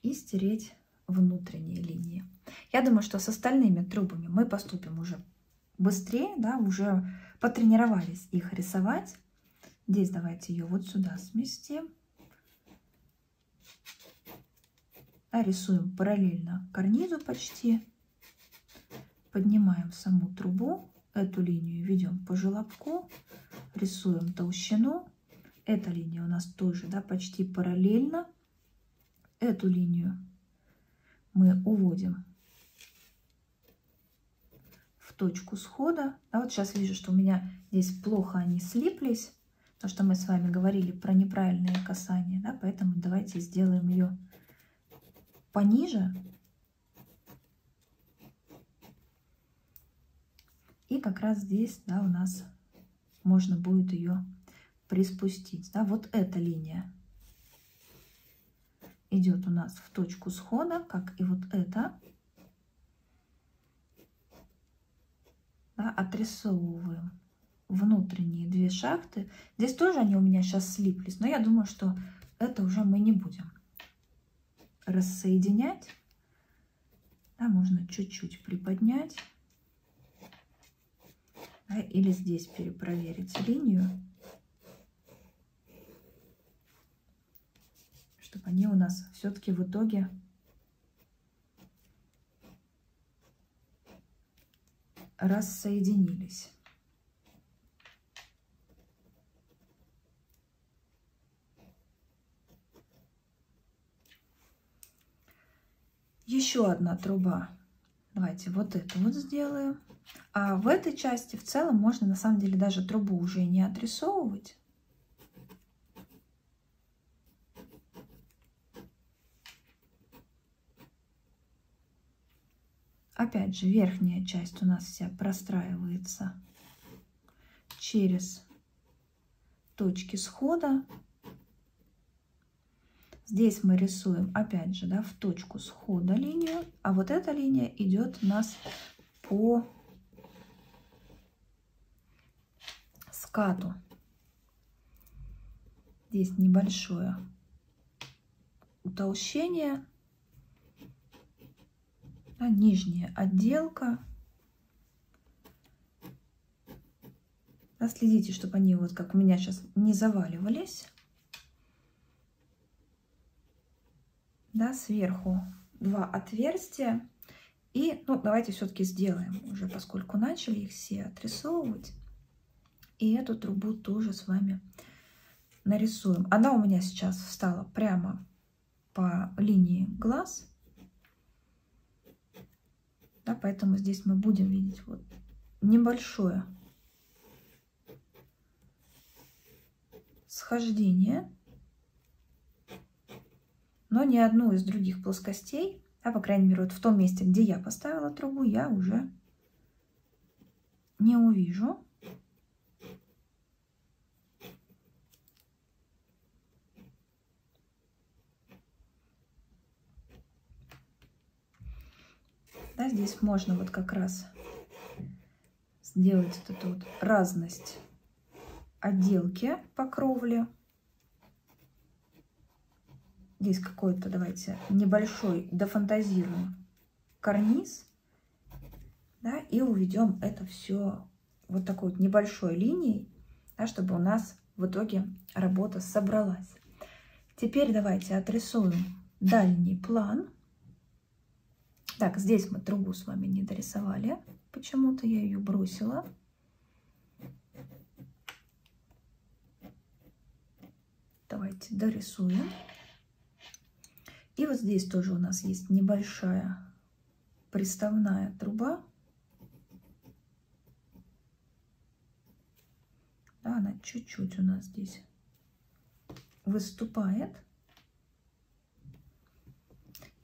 И стереть внутренние линии. Я думаю, что с остальными трубами мы поступим уже быстрее, да, уже потренировались их рисовать. Здесь давайте ее вот сюда сместим. А рисуем параллельно карнизу почти. Поднимаем саму трубу, эту линию ведем по желобку, рисуем толщину. Эта линия у нас тоже да, почти параллельно. Эту линию мы уводим в точку схода. А вот сейчас вижу, что у меня здесь плохо они слиплись, потому что мы с вами говорили про неправильные касания, да, поэтому давайте сделаем ее пониже. И как раз здесь да, у нас можно будет ее приспустить. Да, вот эта линия идет у нас в точку схода, как и вот эта. Да, отрисовываем внутренние две шахты. Здесь тоже они у меня сейчас слиплись, но я думаю, что это уже мы не будем рассоединять. Да, можно чуть-чуть приподнять. Да, или здесь перепроверить линию. Чтобы они у нас все-таки в итоге рассоединились. Еще одна труба. Давайте вот эту вот сделаем. А в этой части в целом можно на самом деле даже трубу уже не отрисовывать. Опять же, верхняя часть у нас вся простраивается через точки схода. Здесь мы рисуем, опять же, да, в точку схода линию, а вот эта линия идет у нас по скату. Здесь небольшое утолщение да, нижняя отделка. Да, следите, чтобы они вот как у меня сейчас не заваливались. Да, сверху два отверстия. И, ну, давайте все-таки сделаем уже, поскольку начали их все отрисовывать. И эту трубу тоже с вами нарисуем. Она у меня сейчас встала прямо по линии глаз. Да, поэтому здесь мы будем видеть вот небольшое схождение, но ни одну из других плоскостей, а по крайней мере вот в том месте, где я поставила трубу, я уже не увижу. Да, здесь можно вот как раз сделать вот эту вот разность отделки по кровле. Здесь какой-то, давайте, небольшой дофантазируем карниз. Да, и уведем это все вот такой вот небольшой линией, да, чтобы у нас в итоге работа собралась. Теперь давайте отрисуем дальний план. Так, здесь мы трубу с вами не дорисовали. Почему-то я ее бросила. Давайте дорисуем. И вот здесь тоже у нас есть небольшая приставная труба. Да, она чуть-чуть у нас здесь выступает.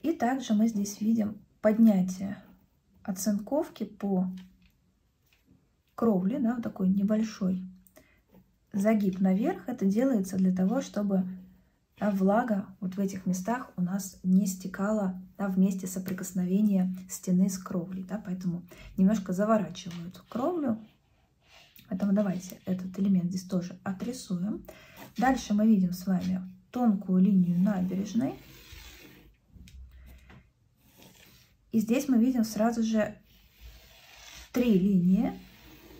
И также мы здесь видим поднятие оцинковки по кровле, да, вот такой небольшой загиб наверх. Это делается для того, чтобы да, влага вот в этих местах у нас не стекала да, в соприкосновения стены с кровлей. Да, поэтому немножко заворачивают кровлю. Поэтому давайте этот элемент здесь тоже отрисуем. Дальше мы видим с вами тонкую линию набережной. И здесь мы видим сразу же три линии.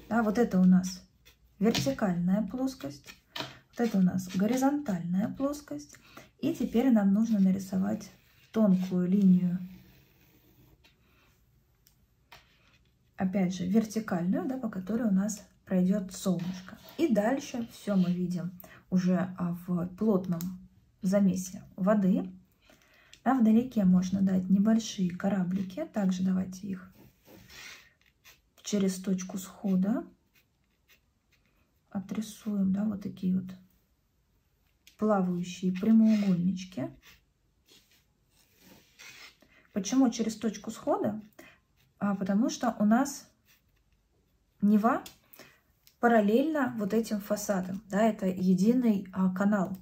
Да, вот это у нас вертикальная плоскость, вот это у нас горизонтальная плоскость. И теперь нам нужно нарисовать тонкую линию, опять же, вертикальную, да, по которой у нас пройдет солнышко. И дальше все мы видим уже а, в плотном замесе воды. Да, вдалеке можно дать небольшие кораблики. Также давайте их через точку схода отрисуем. Да, вот такие вот плавающие прямоугольнички. Почему через точку схода? А, потому что у нас Нева параллельно вот этим фасадам. Да, это единый а, канал.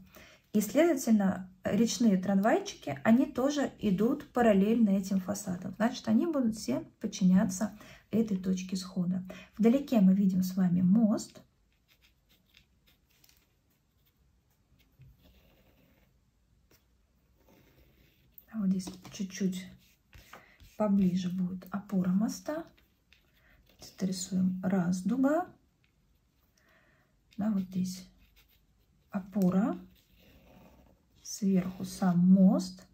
И, следовательно, речные трамвайчики, они тоже идут параллельно этим фасадам. Значит, они будут все подчиняться этой точке схода. Вдалеке мы видим с вами мост. А вот здесь чуть-чуть поближе будет опора моста. Это рисуем раз дуга. Да, вот здесь опора. Сверху сам мост.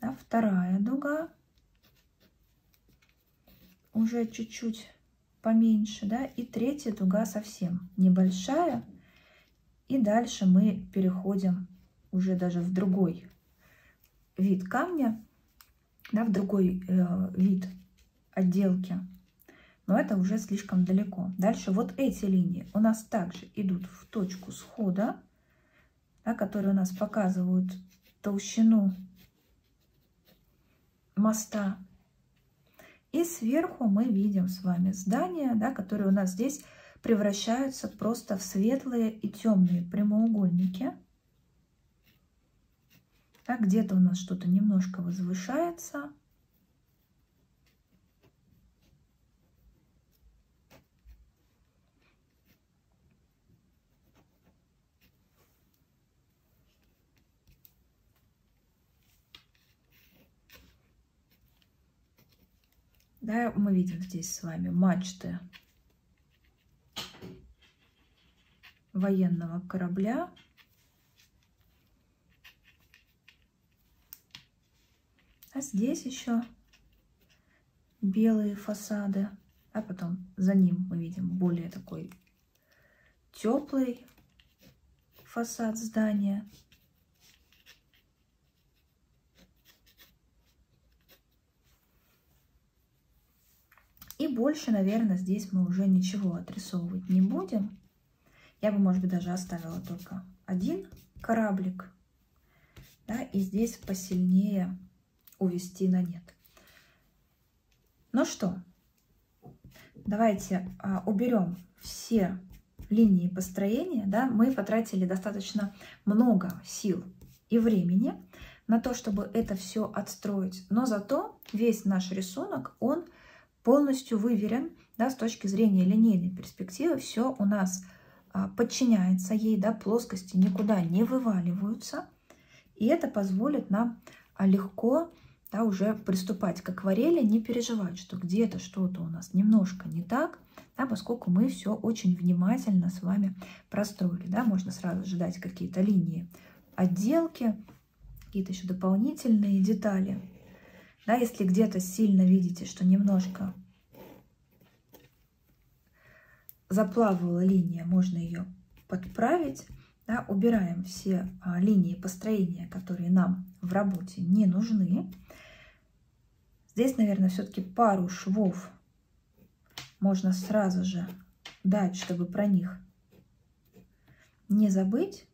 Да, вторая дуга. Уже чуть-чуть поменьше, да, и третья дуга совсем небольшая. И дальше мы переходим уже даже в другой вид камня, да, в другой э, вид отделки. Но это уже слишком далеко. Дальше вот эти линии у нас также идут в точку схода, да, которые у нас показывают толщину моста. И сверху мы видим с вами здания, да, которые у нас здесь превращаются просто в светлые и темные прямоугольники. Так, где-то у нас что-то немножко возвышается. Да, мы видим здесь с вами мачты военного корабля. А здесь еще белые фасады. А потом за ним мы видим более такой теплый фасад здания. И больше, наверное, здесь мы уже ничего отрисовывать не будем. Я бы, может быть, даже оставила только один кораблик. Да, и здесь посильнее увести на нет. Ну что, давайте а, уберем все линии построения. Да? Мы потратили достаточно много сил и времени на то, чтобы это все отстроить. Но зато весь наш рисунок, он полностью выверен да, с точки зрения линейной перспективы. Все у нас а, подчиняется ей, да, плоскости никуда не вываливаются. И это позволит нам а, легко да, уже приступать к акварели, не переживать, что где-то что-то у нас немножко не так, да, поскольку мы все очень внимательно с вами простроили. Да, можно сразу ожидать какие-то линии отделки, какие-то еще дополнительные детали. Да, если где-то сильно видите, что немножко заплавала линия, можно ее подправить. Да, убираем все а, линии построения, которые нам в работе не нужны. Здесь, наверное, все-таки пару швов можно сразу же дать, чтобы про них не забыть.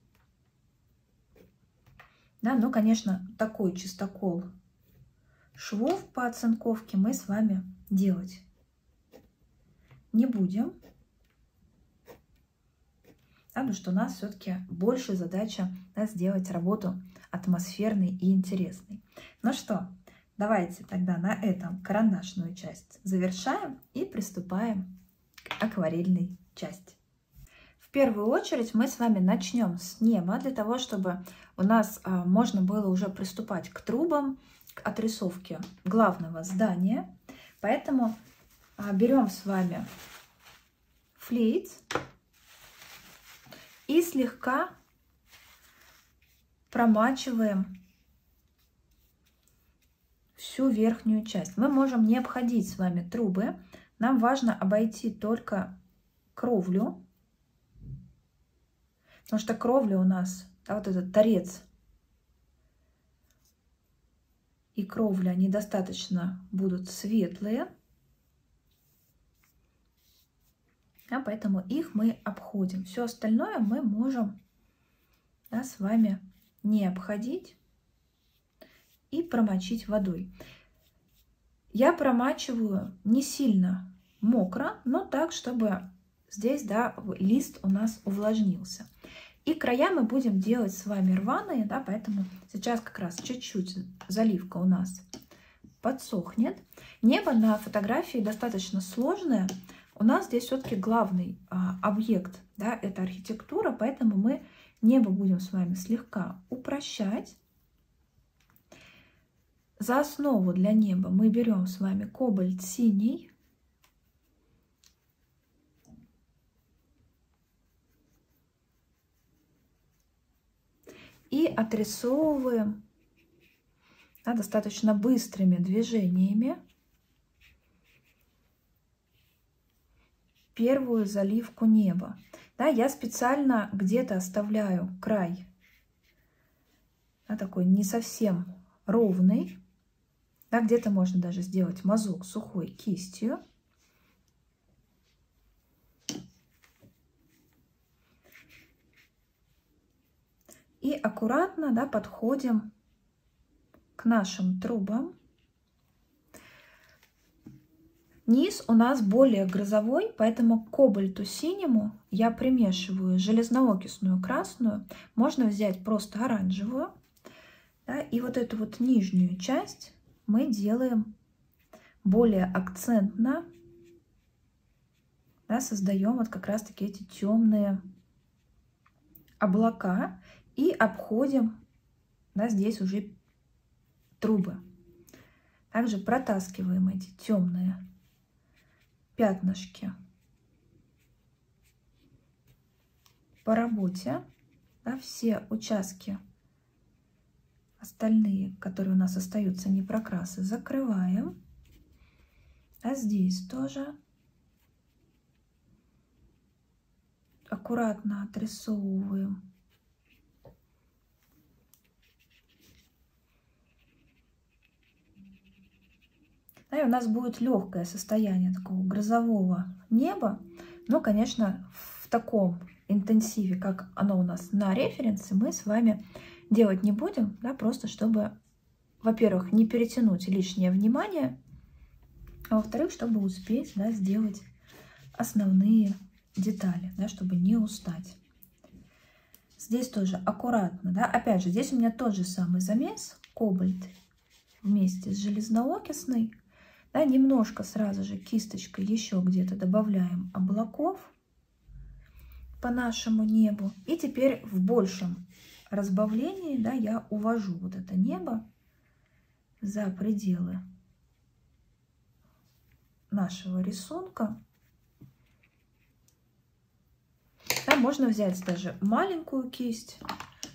Да, но, конечно, такой чистокол швов по оцинковке мы с вами делать не будем. Потому что у нас все-таки больше задача да, сделать работу атмосферной и интересной. Ну что, давайте тогда на этом карандашную часть завершаем и приступаем к акварельной части. В первую очередь мы с вами начнем с неба, для того, чтобы у нас а, можно было уже приступать к трубам, к отрисовке главного здания. Поэтому а, берем с вами флейт и слегка промачиваем всю верхнюю часть. Мы можем не обходить с вами трубы. Нам важно обойти только кровлю. Потому что кровля у нас, да, вот этот торец и кровля, они достаточно будут светлые. Да, поэтому их мы обходим. Все остальное мы можем да, с вами не обходить и промочить водой. Я промачиваю не сильно мокро, но так, чтобы здесь да, лист у нас увлажнился. И края мы будем делать с вами рваные, да, поэтому сейчас как раз чуть-чуть заливка у нас подсохнет. Небо на фотографии достаточно сложное, у нас здесь все-таки главный а, объект, да, это архитектура, поэтому мы небо будем с вами слегка упрощать. За основу для неба мы берем с вами кобальт синий. И отрисовываем да, достаточно быстрыми движениями первую заливку неба. Да, я специально где-то оставляю край да, такой не совсем ровный. Да, где-то можно даже сделать мазок сухой кистью. И аккуратно да, подходим к нашим трубам. Низ у нас более грозовой, поэтому к кобальту синему я примешиваю железноокисную красную. Можно взять просто оранжевую. Да, и вот эту вот нижнюю часть мы делаем более акцентно. Да, создаем вот как раз таки эти темные облака и обходим да, здесь уже трубы. Также протаскиваем эти темные пятнышки по работе. Да, все участки остальные, которые у нас остаются не прокрасы, закрываем. А здесь тоже аккуратно отрисовываем. Да, и у нас будет легкое состояние такого грозового неба. Но, конечно, в таком интенсиве, как оно у нас на референсе, мы с вами делать не будем, да, просто чтобы, во-первых, не перетянуть лишнее внимание, а во-вторых, чтобы успеть да, сделать основные детали, да, чтобы не устать. Здесь тоже аккуратно, да, опять же, здесь у меня тот же самый замес, кобальт вместе с железноокисной, да, немножко сразу же кисточкой еще где-то добавляем облаков по нашему небу. И теперь в большем разбавлении да, я увожу вот это небо за пределы нашего рисунка. Да, можно взять даже маленькую кисть,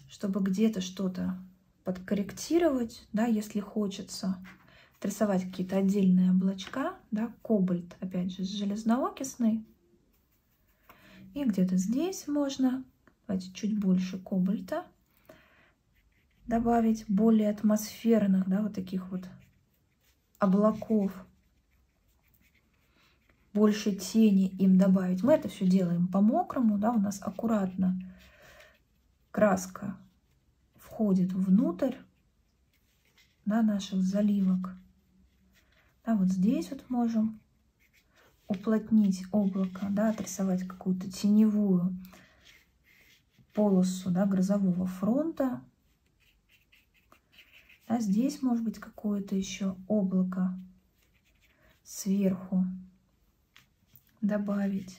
чтобы где-то что-то подкорректировать, да, если хочется рисовать какие-то отдельные облачка, да, кобальт, опять же, с железноокисной. И где-то здесь можно, давайте чуть больше кобальта добавить более атмосферных, да, вот таких вот облаков. Больше тени им добавить. Мы это все делаем по-мокрому, да, у нас аккуратно краска входит внутрь да, наших заливок. Да, вот здесь вот можем уплотнить облако, да, отрисовать какую-то теневую полосу да, грозового фронта. А здесь может быть какое-то еще облако сверху добавить.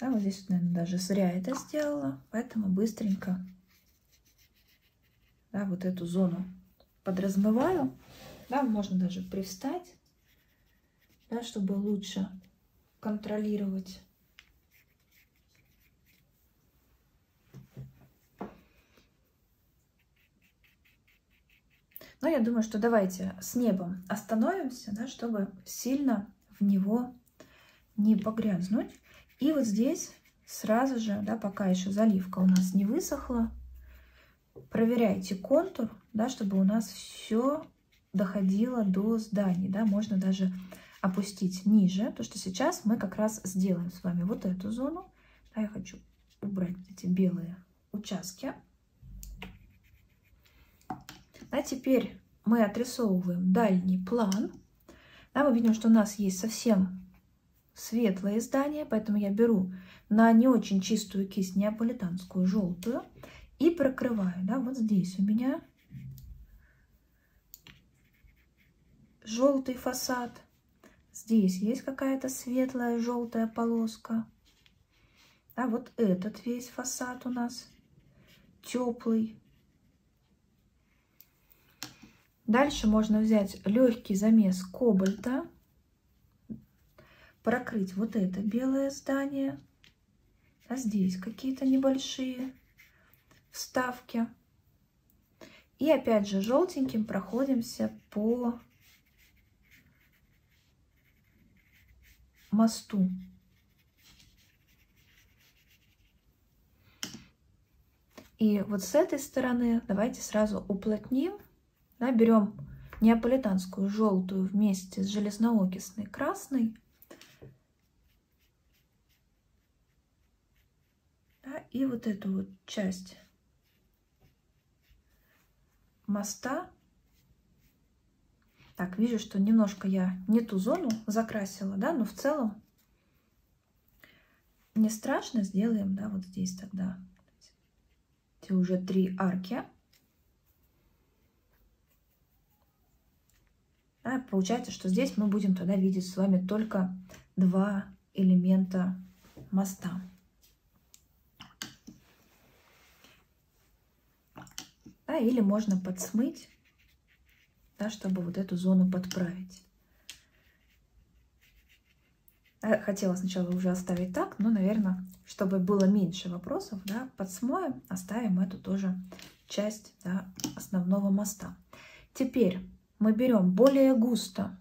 Да, вот здесь, наверное, даже зря это сделала, поэтому быстренько да, вот эту зону подразмываю. Да, можно даже привстать, да, чтобы лучше контролировать Но я думаю, что давайте с небом остановимся, да, чтобы сильно в него не погрязнуть. И вот здесь сразу же, да, пока еще заливка у нас не высохла, проверяйте контур, да, чтобы у нас все доходило до зданий. Да, можно даже опустить ниже, то что сейчас мы как раз сделаем с вами вот эту зону. Да, я хочу убрать эти белые участки. А теперь мы отрисовываем дальний план. Да, мы видим, что у нас есть совсем светлое здание, поэтому я беру на не очень чистую кисть неаполитанскую желтую и прокрываю. Да, вот здесь у меня желтый фасад. Здесь есть какая-то светлая желтая полоска. Да, вот этот весь фасад у нас теплый. Дальше можно взять легкий замес кобальта, прокрыть вот это белое здание, а здесь какие-то небольшие вставки. И опять же желтеньким проходимся по мосту. И вот с этой стороны давайте сразу уплотним. Да, берем неаполитанскую желтую вместе с железноокисной красной. Да, и вот эту вот часть моста. Так, вижу, что немножко я не ту зону закрасила, да, но в целом не страшно, сделаем, да, вот здесь тогда эти уже три арки. Да, получается, что здесь мы будем тогда видеть с вами только два элемента моста. Да, или можно подсмыть, да, чтобы вот эту зону подправить. Хотела сначала уже оставить так, но, наверное, чтобы было меньше вопросов, да, под смоем оставим эту тоже часть да, основного моста. Теперь мы берем более густо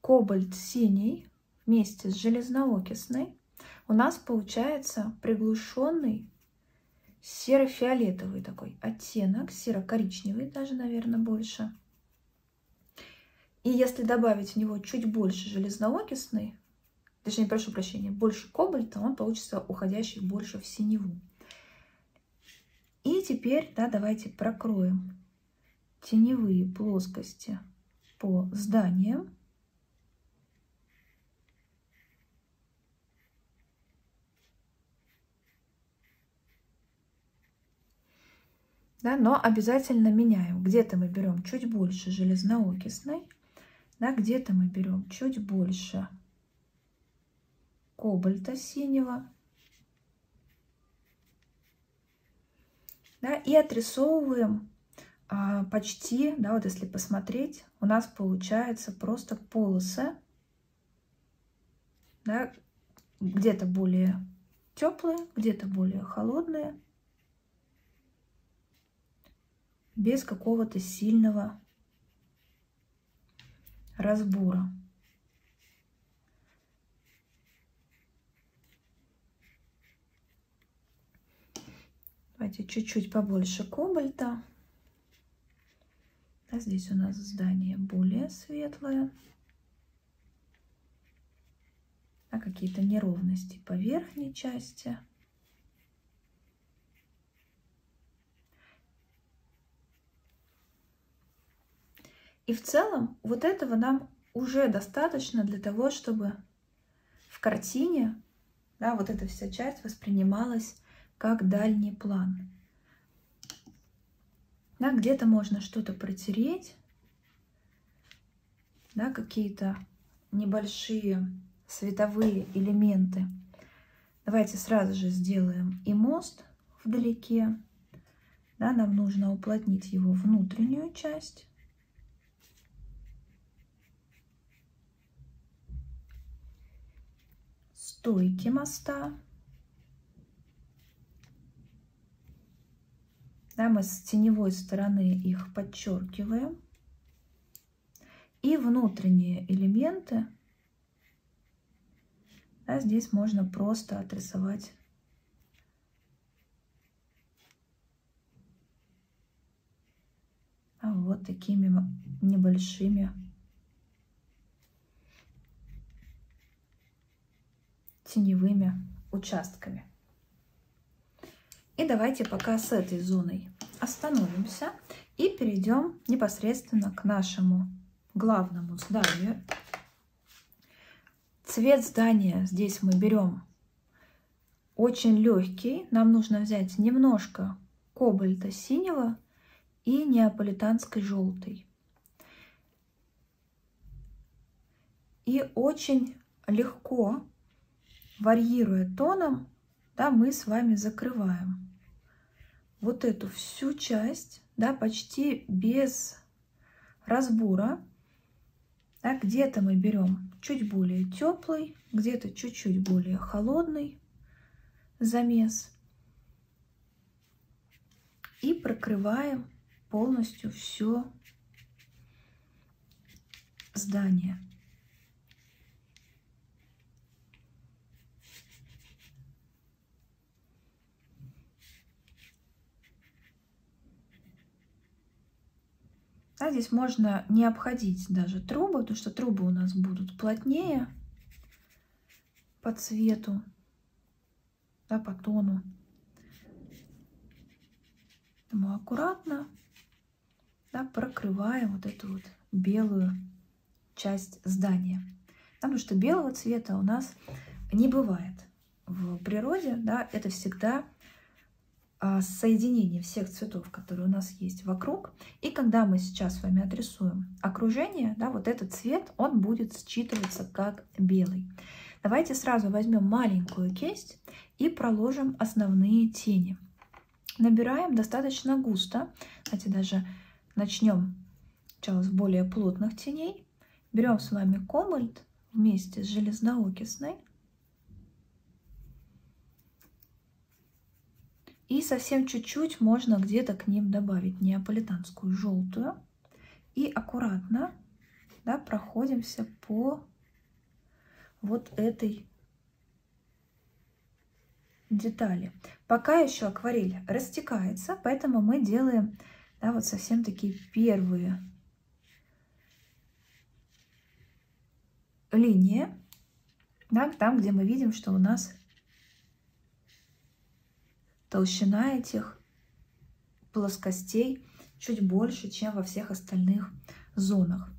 кобальт синий вместе с железноокисной. У нас получается приглушенный серо-фиолетовый такой оттенок, серо-коричневый даже, наверное, больше. И если добавить в него чуть больше железноокисной, точнее, прошу прощения, больше кобальта, он получится уходящий больше в синеву. И теперь, да, давайте прокроем теневые плоскости по зданиям. Да, но обязательно меняем. Где-то мы берем чуть больше железноокисной, да, где-то мы берем чуть больше кобальта синего. Да, и отрисовываем почти, да, вот если посмотреть, у нас получается просто полосы, да, где-то более теплые, где-то более холодные, без какого-то сильного разбора. Давайте чуть-чуть побольше кобальта. А здесь у нас здание более светлое. А какие-то неровности по верхней части. И в целом вот этого нам уже достаточно для того, чтобы в картине да, вот эта вся часть воспринималась как дальний план. Да, где-то можно что-то протереть, да, какие-то небольшие световые элементы. Давайте сразу же сделаем и мост вдалеке. Да, нам нужно уплотнить его внутреннюю часть. Стойки моста. Да, мы с теневой стороны их подчеркиваем. И внутренние элементы да, здесь можно просто отрисовать вот такими небольшими теневыми участками. И давайте пока с этой зоной остановимся и перейдем непосредственно к нашему главному зданию. Цвет здания здесь мы берем очень легкий. Нам нужно взять немножко кобальта синего и неаполитанской желтой. И очень легко, варьируя тоном, да, мы с вами закрываем вот эту всю часть, да, почти без разбора. Да, где-то мы берем чуть более теплый, где-то чуть-чуть более холодный замес. И прокрываем полностью все здание. Да, здесь можно не обходить даже трубы, потому что трубы у нас будут плотнее по цвету, да, по тону. Поэтому аккуратно да, прокрываем вот эту вот белую часть здания. Потому что белого цвета у нас не бывает в природе. Да, это всегда соединение всех цветов, которые у нас есть вокруг. И когда мы сейчас с вами отрисуем окружение, да, вот этот цвет, он будет считываться как белый. Давайте сразу возьмем маленькую кисть и проложим основные тени. Набираем достаточно густо. Давайте даже начнем сначала с более плотных теней. Берем с вами комальт вместе с железноокисной. И совсем чуть-чуть можно где-то к ним добавить неаполитанскую желтую. И аккуратно да, проходимся по вот этой детали. Пока еще акварель растекается, поэтому мы делаем да, вот совсем такие первые линии, да, там, где мы видим, что у нас толщина этих плоскостей чуть больше, чем во всех остальных зонах.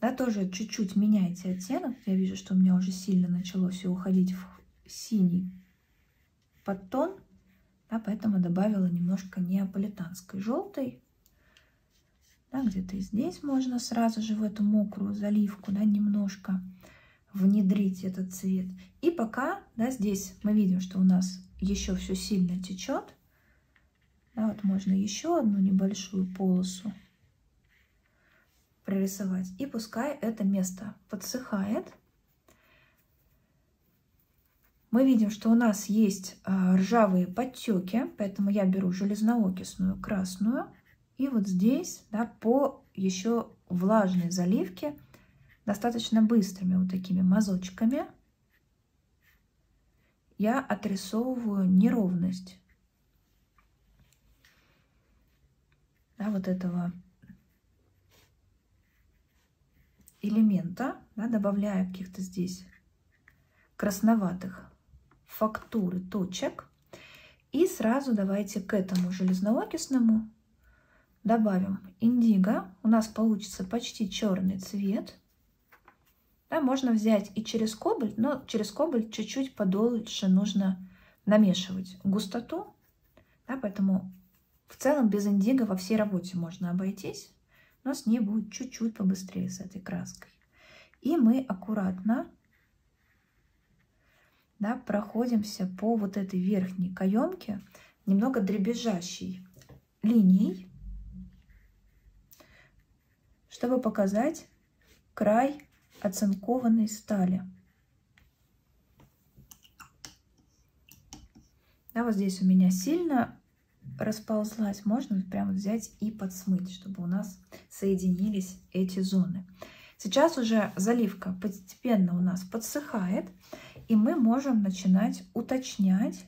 Да, тоже чуть-чуть меняйте оттенок. Я вижу, что у меня уже сильно начало все уходить в синий подтон. Да, поэтому добавила немножко неаполитанской желтой. Да, Где-то здесь можно сразу же в эту мокрую заливку да, немножко внедрить этот цвет. И пока да, здесь мы видим, что у нас еще все сильно течет. Да, вот можно еще одну небольшую полосу прорисовать. И пускай это место подсыхает. Мы видим, что у нас есть а, ржавые подтеки, поэтому я беру железноокисную красную. И вот здесь да, по еще влажной заливке достаточно быстрыми вот такими мазочками я отрисовываю неровность да, вот этого элемента, да, добавляя каких-то здесь красноватых фактуры точек. И сразу давайте к этому железноокисному добавим индиго. У нас получится почти черный цвет. Да, можно взять и через кобальт, но через кобальт чуть-чуть подольше нужно намешивать густоту. Да, поэтому в целом без индиго во всей работе можно обойтись, но с ней будет чуть-чуть побыстрее с этой краской. И мы аккуратно да, проходимся по вот этой верхней каемке немного дребезжащей линией, чтобы показать край оцинкованной стали. Да, вот здесь у меня сильно расползлась. Можно прямо взять и подсмыть, чтобы у нас соединились эти зоны. Сейчас уже заливка постепенно у нас подсыхает, и мы можем начинать уточнять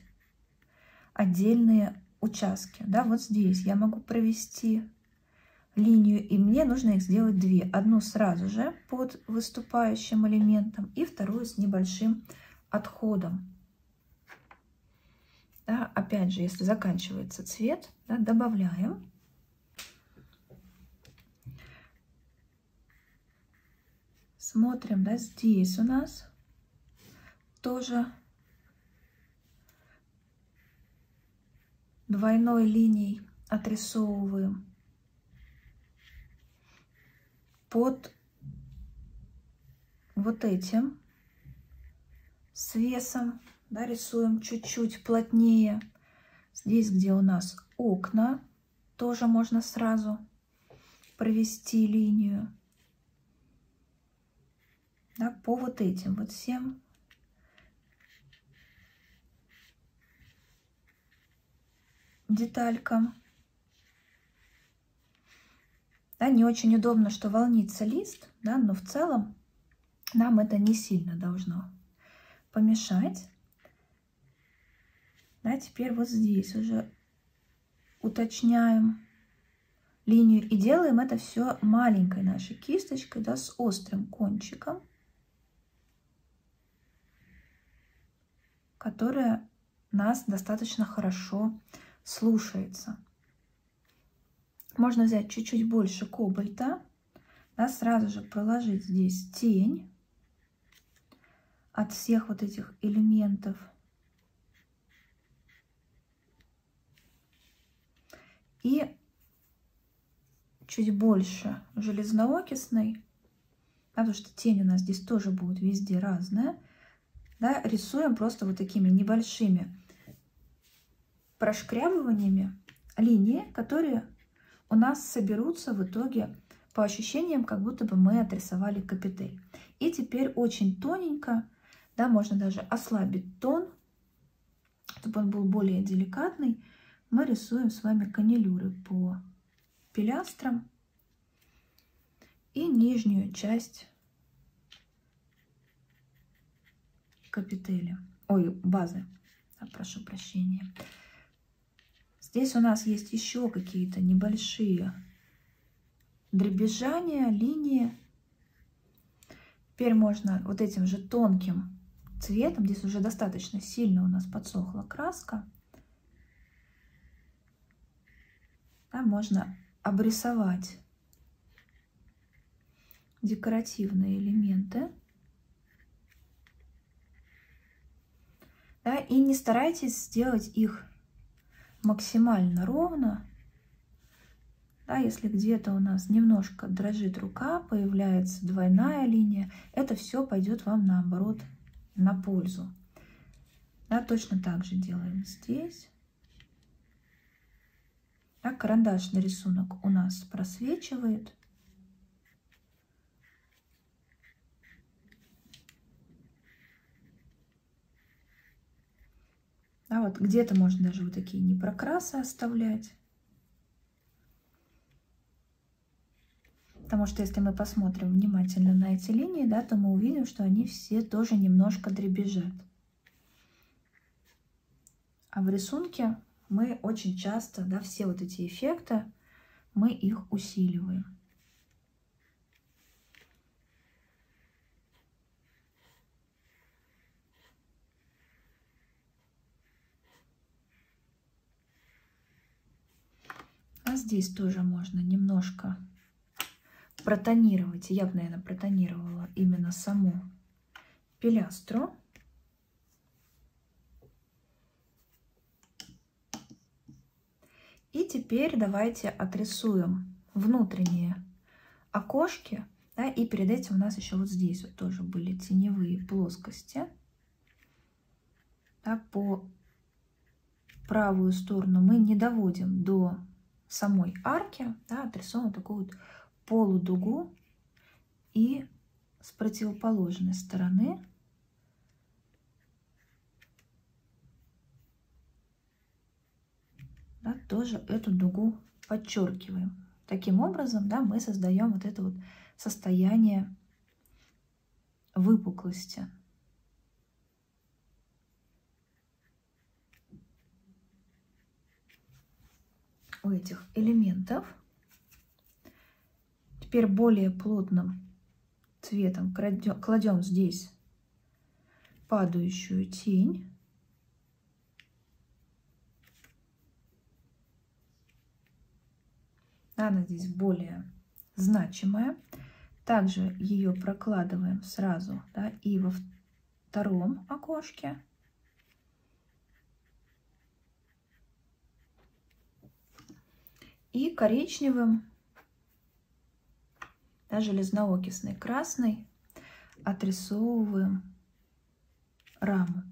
отдельные участки. Да, вот здесь я могу провести линию, и мне нужно их сделать две. Одну сразу же под выступающим элементом и вторую с небольшим отходом. Да, опять же, если заканчивается цвет, да, добавляем. Смотрим, да, здесь у нас тоже двойной линией отрисовываем под вот этим с весом, да, рисуем чуть-чуть плотнее, Здесь, где у нас окна, тоже можно сразу провести линию. Да, по вот этим вот всем деталькам. Да, не очень удобно, что волнится лист, да, но в целом нам это не сильно должно помешать. Да, теперь вот здесь уже уточняем линию и делаем это все маленькой нашей кисточкой, да, с острым кончиком, которая нас достаточно хорошо слушается. Можно взять чуть-чуть больше кобальта, да, сразу же проложить здесь тень от всех вот этих элементов. И чуть больше железноокисной, да, потому что тень у нас здесь тоже будет везде разная, да, рисуем просто вот такими небольшими прошкрябываниями линии, которые у нас соберутся в итоге по ощущениям, как будто бы мы отрисовали капитель. И теперь очень тоненько, да, можно даже ослабить тон, чтобы он был более деликатный, мы рисуем с вами канилюры по пилястрам и нижнюю часть капители, ой, базы, прошу прощения. Здесь у нас есть еще какие-то небольшие дребезжания, линии. Теперь можно вот этим же тонким цветом, здесь уже достаточно сильно у нас подсохла краска, да, можно обрисовать декоративные элементы. Да, и не старайтесь сделать их максимально ровно. Да, если где-то у нас немножко дрожит рука, появляется двойная линия, это все пойдет вам наоборот на пользу. Да, точно так же делаем здесь. Да, карандашный рисунок у нас просвечивает. Да, вот где-то можно даже вот такие непрокрасы оставлять. Потому что если мы посмотрим внимательно на эти линии, да, то мы увидим, что они все тоже немножко дребезжат. А в рисунке мы очень часто, да, все вот эти эффекты, мы их усиливаем. Здесь тоже можно немножко протонировать. Я бы, наверное, протонировала именно саму пилястру. И теперь давайте отрисуем внутренние окошки. Да, и перед этим у нас еще вот здесь вот тоже были теневые плоскости. Да, по правую сторону мы не доводим до самой арки, да, отрисовываем такую вот полудугу и с противоположной стороны да, тоже эту дугу подчеркиваем. Таким образом, да, мы создаем вот это вот состояние выпуклости. У этих элементов. Теперь более плотным цветом кладем здесь падающую тень. Она здесь более значимая. Также ее прокладываем сразу да, и во втором окошке. и коричневым, да, железноокисный красный отрисовываем раму.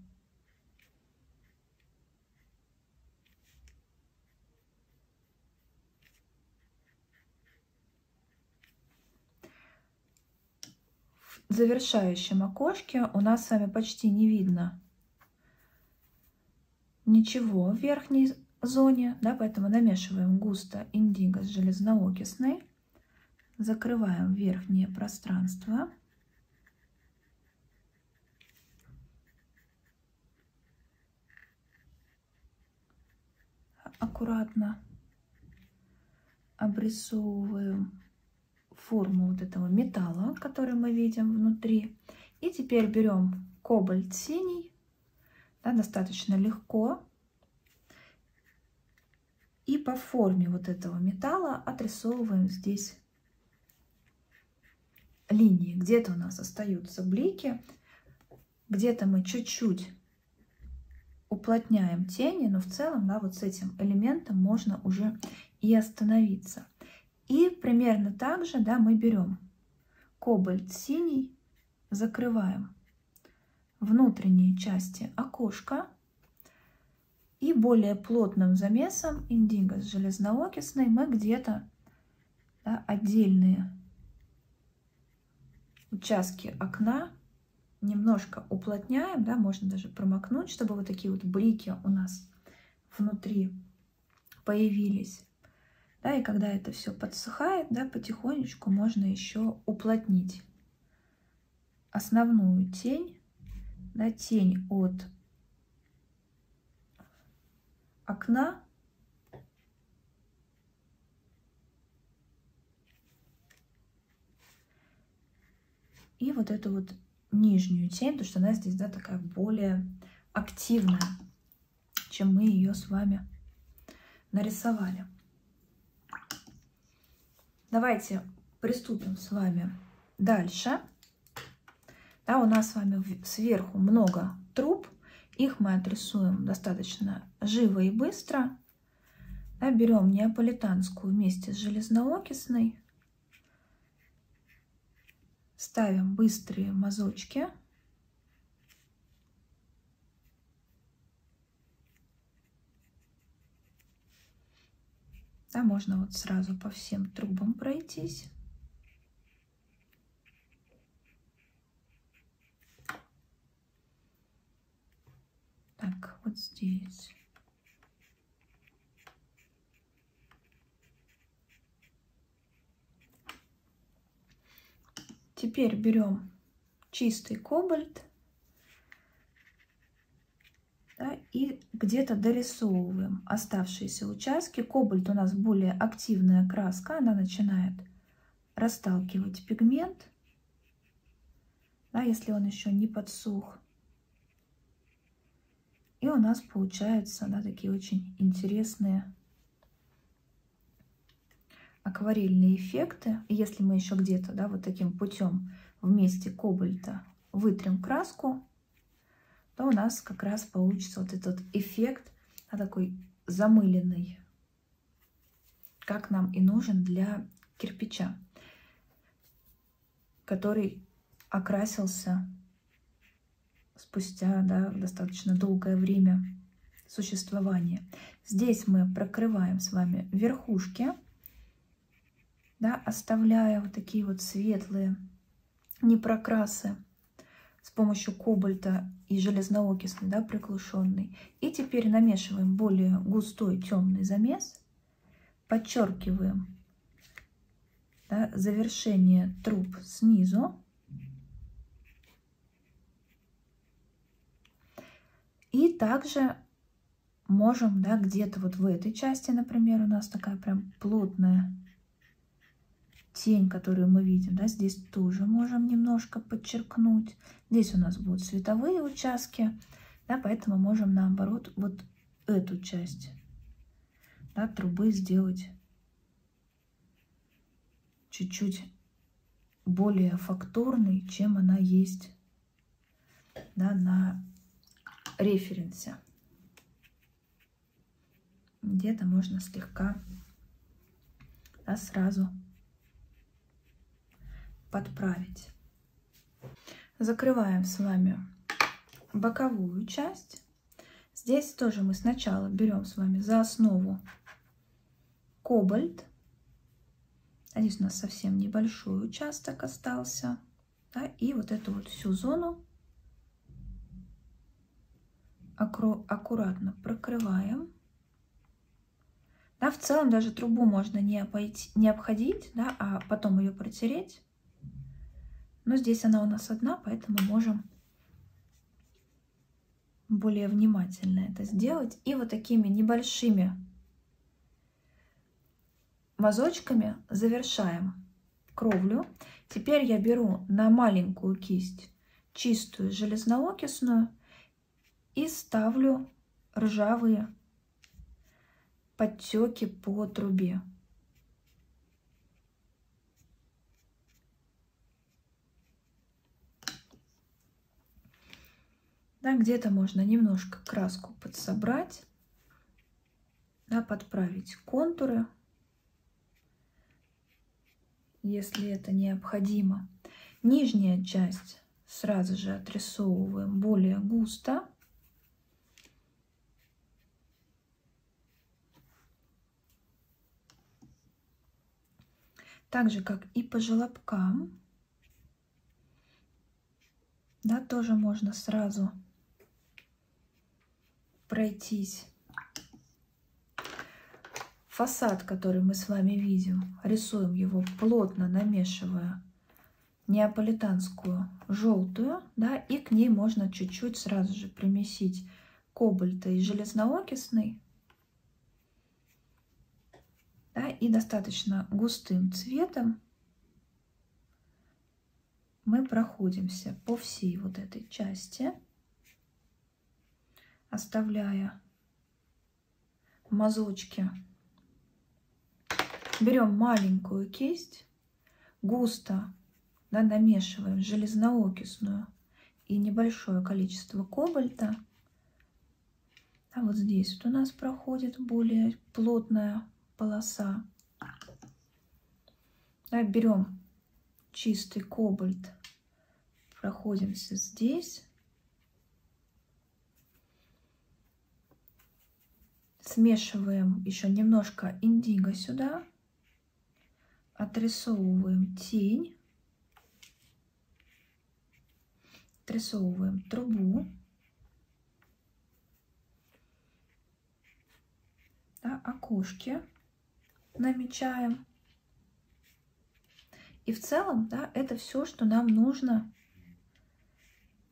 В завершающем окошке у нас с вами почти не видно ничего в верхней зоне, да, поэтому намешиваем густо индиго с железноокисной, закрываем верхнее пространство. Аккуратно обрисовываем форму вот этого металла, который мы видим внутри. И теперь берем кобальт синий, да, достаточно легко. По форме вот этого металла отрисовываем здесь линии. Где-то у нас остаются блики, где-то мы чуть-чуть уплотняем тени, но в целом, да, вот с этим элементом можно уже и остановиться. И примерно так же, да, мы берем кобальт синий, закрываем внутренней части окошка и более плотным замесом индиго с железноокисной мы где-то да, отдельные участки окна немножко уплотняем, да, можно даже промокнуть, чтобы вот такие вот блики у нас внутри появились. Да, и когда это все подсыхает, да, потихонечку можно еще уплотнить основную тень, да, тень от окна и вот эту вот нижнюю тень, потому что она здесь, да, такая более активная, чем мы ее с вами нарисовали. Давайте приступим с вами дальше. Да, у нас с вами сверху много труб. Их мы отрисуем достаточно живо и быстро. Да, берем неаполитанскую вместе с железноокисной. Ставим быстрые мазочки. Да, можно вот сразу по всем трубам пройтись. Так, вот здесь. Теперь берем чистый кобальт да, и где-то дорисовываем оставшиеся участки. Кобальт у нас более активная краска, она начинает расталкивать пигмент, да, если он еще не подсох. И у нас получаются да, такие очень интересные акварельные эффекты. Если мы еще где-то да, вот таким путем вместе кобальта вытрем краску, то у нас как раз получится вот этот эффект да, такой замыленный, как нам и нужен для кирпича, который окрасился спустя да, достаточно долгое время существования. Здесь мы прокрываем с вами верхушки, да, оставляя вот такие вот светлые непрокрасы с помощью кобальта и железноокисный, да, приглушенный. И теперь намешиваем более густой темный замес, подчеркиваем да, завершение труб снизу И также можем, да, где-то вот в этой части, например, у нас такая прям плотная тень, которую мы видим, да, здесь тоже можем немножко подчеркнуть. Здесь у нас будут световые участки, да, поэтому можем наоборот вот эту часть да, трубы сделать чуть-чуть более фактурной, чем она есть да, на референсе. Где-то можно слегка да, сразу подправить. Закрываем с вами боковую часть. Здесь тоже мы сначала берем с вами за основу кобальт. А здесь у нас совсем небольшой участок остался. Да, и вот эту вот всю зону аккуратно прокрываем. Да, в целом даже трубу можно не, обойти, не обходить, да, а потом ее протереть. Но здесь она у нас одна, поэтому можем более внимательно это сделать. И вот такими небольшими мазочками завершаем кровлю. Теперь я беру на маленькую кисть чистую железноокисную и ставлю ржавые подтеки по трубе. Да, где-то можно немножко краску подсобрать, да, подправить контуры, если это необходимо. Нижняя часть сразу же отрисовываем более густо. Так же, как и по желобкам, да, тоже можно сразу пройтись. Фасад, который мы с вами видим, рисуем его плотно намешивая неаполитанскую желтую, да, и к ней можно чуть-чуть сразу же примесить кобальта и железноокисный, да, и достаточно густым цветом мы проходимся по всей вот этой части, оставляя мазочки. Берем маленькую кисть, густо да, намешиваем железноокисную и небольшое количество кобальта. А вот здесь вот у нас проходит более плотная полоса. Да, берем чистый кобальт, проходимся здесь. Смешиваем еще немножко индиго сюда. Отрисовываем тень. Отрисовываем трубу. Да, окошки намечаем. И в целом, да, это все, что нам нужно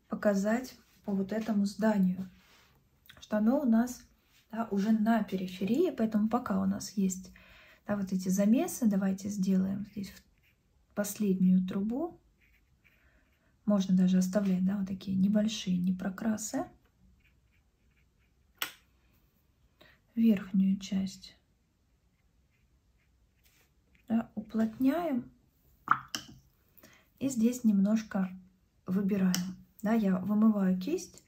показать по вот этому зданию. Что оно у нас да, уже на периферии, поэтому пока у нас есть да, вот эти замесы, давайте сделаем здесь последнюю трубу. Можно даже оставлять, да, вот такие небольшие непрокрасы. Верхнюю часть да, уплотняем. И здесь немножко выбираем. Да, я вымываю кисть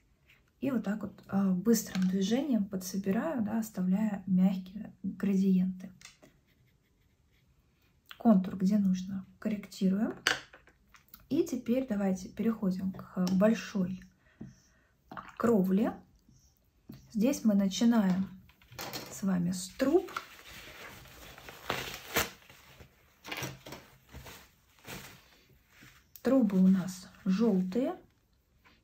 и вот так вот э, быстрым движением подсобираю, да, оставляя мягкие градиенты. Контур, где нужно, корректируем. И теперь давайте переходим к большой кровле. Здесь мы начинаем с вами с труб. Трубы у нас желтые,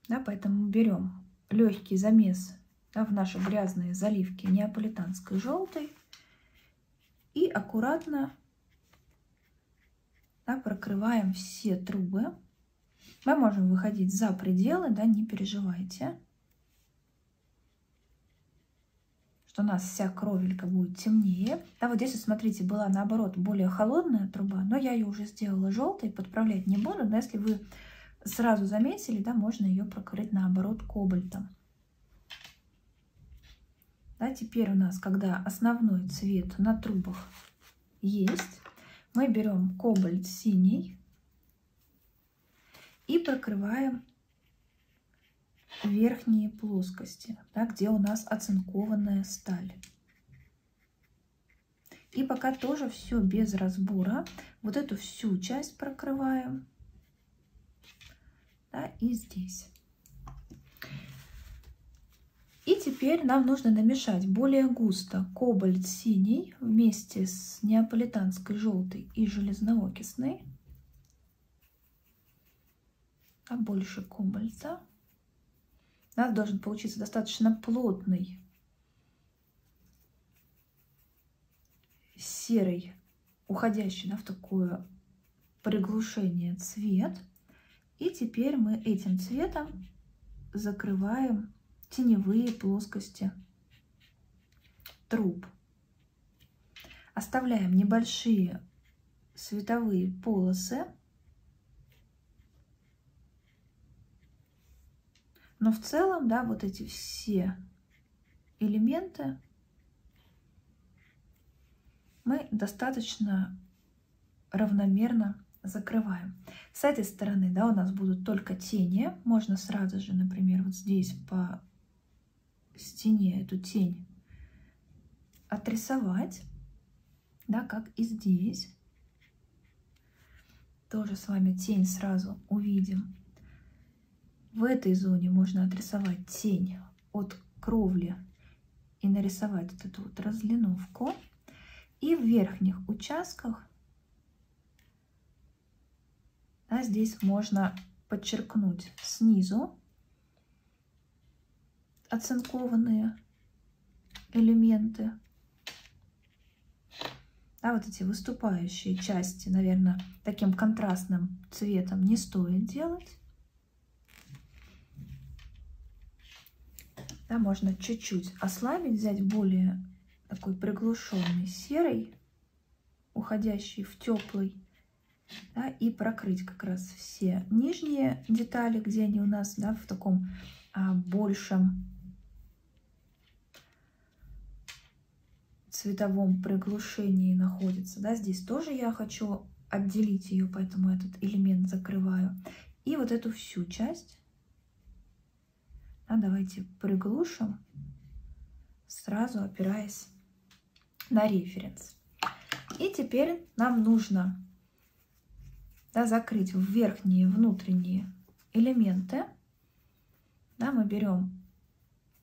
да, поэтому берем легкий замес да, в наши грязные заливки неаполитанской желтой и аккуратно да, прокрываем все трубы. Мы можем выходить за пределы, да, не переживайте, что у нас вся кровелька будет темнее. Да, вот здесь, смотрите, была наоборот более холодная труба, но я ее уже сделала желтой, подправлять не буду, но если вы сразу заметили, да, можно ее прокрыть наоборот кобальтом. Да, теперь у нас, когда основной цвет на трубах есть, мы берем кобальт синий и прокрываем верхние плоскости, да, где у нас оцинкованная сталь. И пока тоже все без разбора, вот эту всю часть прокрываем да, и здесь. И теперь нам нужно намешать более густо кобальт синий вместе с неаполитанской желтой и железноокисной. а больше кобальта. У нас должен получиться достаточно плотный серый, уходящий да, в такое приглушение цвет. И теперь мы этим цветом закрываем теневые плоскости труб. Оставляем небольшие световые полосы. Но в целом, да, вот эти все элементы мы достаточно равномерно закрываем. С этой стороны да, у нас будут только тени. Можно сразу же, например, вот здесь по стене эту тень отрисовать, да, как и здесь. Тоже с вами тень сразу увидим. В этой зоне можно отрисовать тень от кровли и нарисовать вот эту вот разлиновку. И в верхних участках да, здесь можно подчеркнуть снизу оцинкованные элементы. Да, вот эти выступающие части, наверное, таким контрастным цветом не стоит делать. Да, можно чуть-чуть ослабить, взять более такой приглушенный серый, уходящий в теплый, да, и прокрыть как раз все нижние детали, где они у нас да, в таком а, большем цветовом приглушении находится. Да, здесь тоже я хочу отделить ее, поэтому этот элемент закрываю. И вот эту всю часть да, давайте приглушим, сразу опираясь на референс. И теперь нам нужно да, закрыть верхние внутренние элементы. Да, мы берем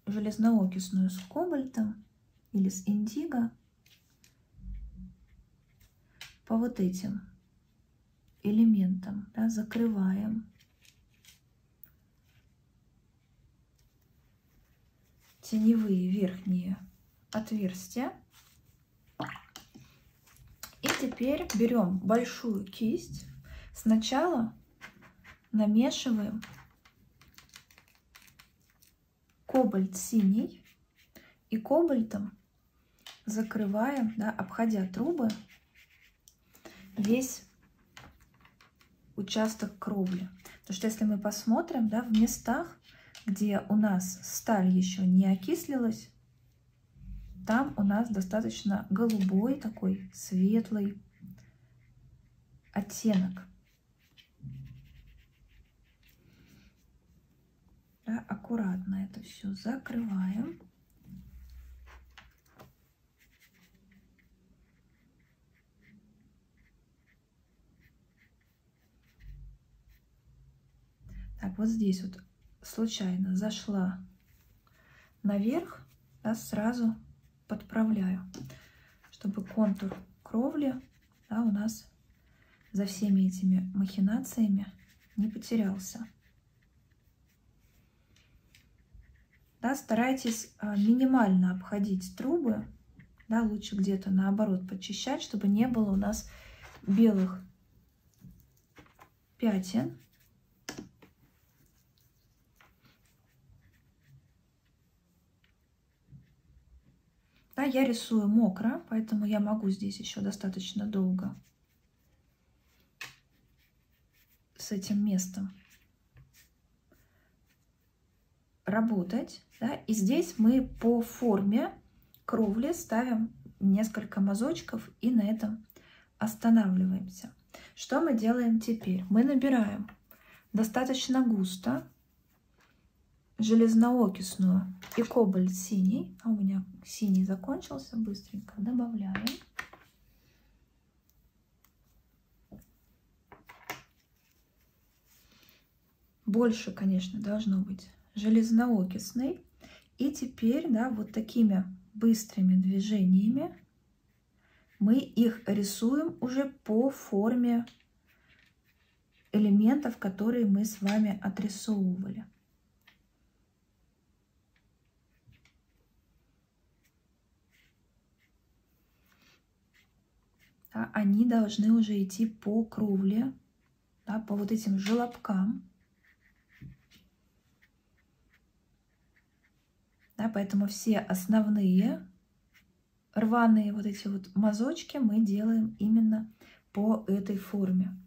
железноокисную с кобальтом или с индиго по вот этим элементам да, закрываем теневые верхние отверстия и теперь берем большую кисть. Сначала намешиваем кобальт синий и кобальтом закрываем, да, обходя трубы, весь участок кровли. Потому что если мы посмотрим, да, в местах, где у нас сталь еще не окислилась, там у нас достаточно голубой такой светлый оттенок. Да, аккуратно это все закрываем. Так, вот здесь вот случайно зашла наверх, да, сразу подправляю, чтобы контур кровли да, у нас за всеми этими махинациями не потерялся. Да, старайтесь а, минимально обходить трубы, да, лучше где-то наоборот почищать, чтобы не было у нас белых пятен Да, я рисую мокро, поэтому я могу здесь еще достаточно долго с этим местом работать. Да? И здесь мы по форме кровли ставим несколько мазочков и на этом останавливаемся. Что мы делаем теперь? Мы набираем достаточно густо железноокисную и кобальт синий. А у меня синий закончился, быстренько добавляем. Больше, конечно, должно быть железноокисный. И теперь, да, вот такими быстрыми движениями мы их рисуем уже по форме элементов, которые мы с вами отрисовывали. Да, они должны уже идти по кровле, да, по вот этим желобкам. Да, поэтому все основные рваные вот эти вот мазочки мы делаем именно по этой форме.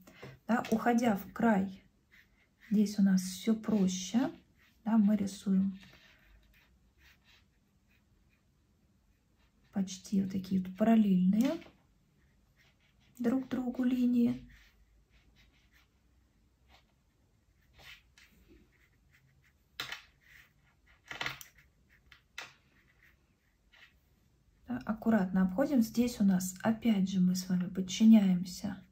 Да, уходя в край, здесь у нас все проще. Да, мы рисуем почти вот такие вот параллельные друг другу линии. аккуратно обходим. Здесь у нас опять же мы с вами подчиняемся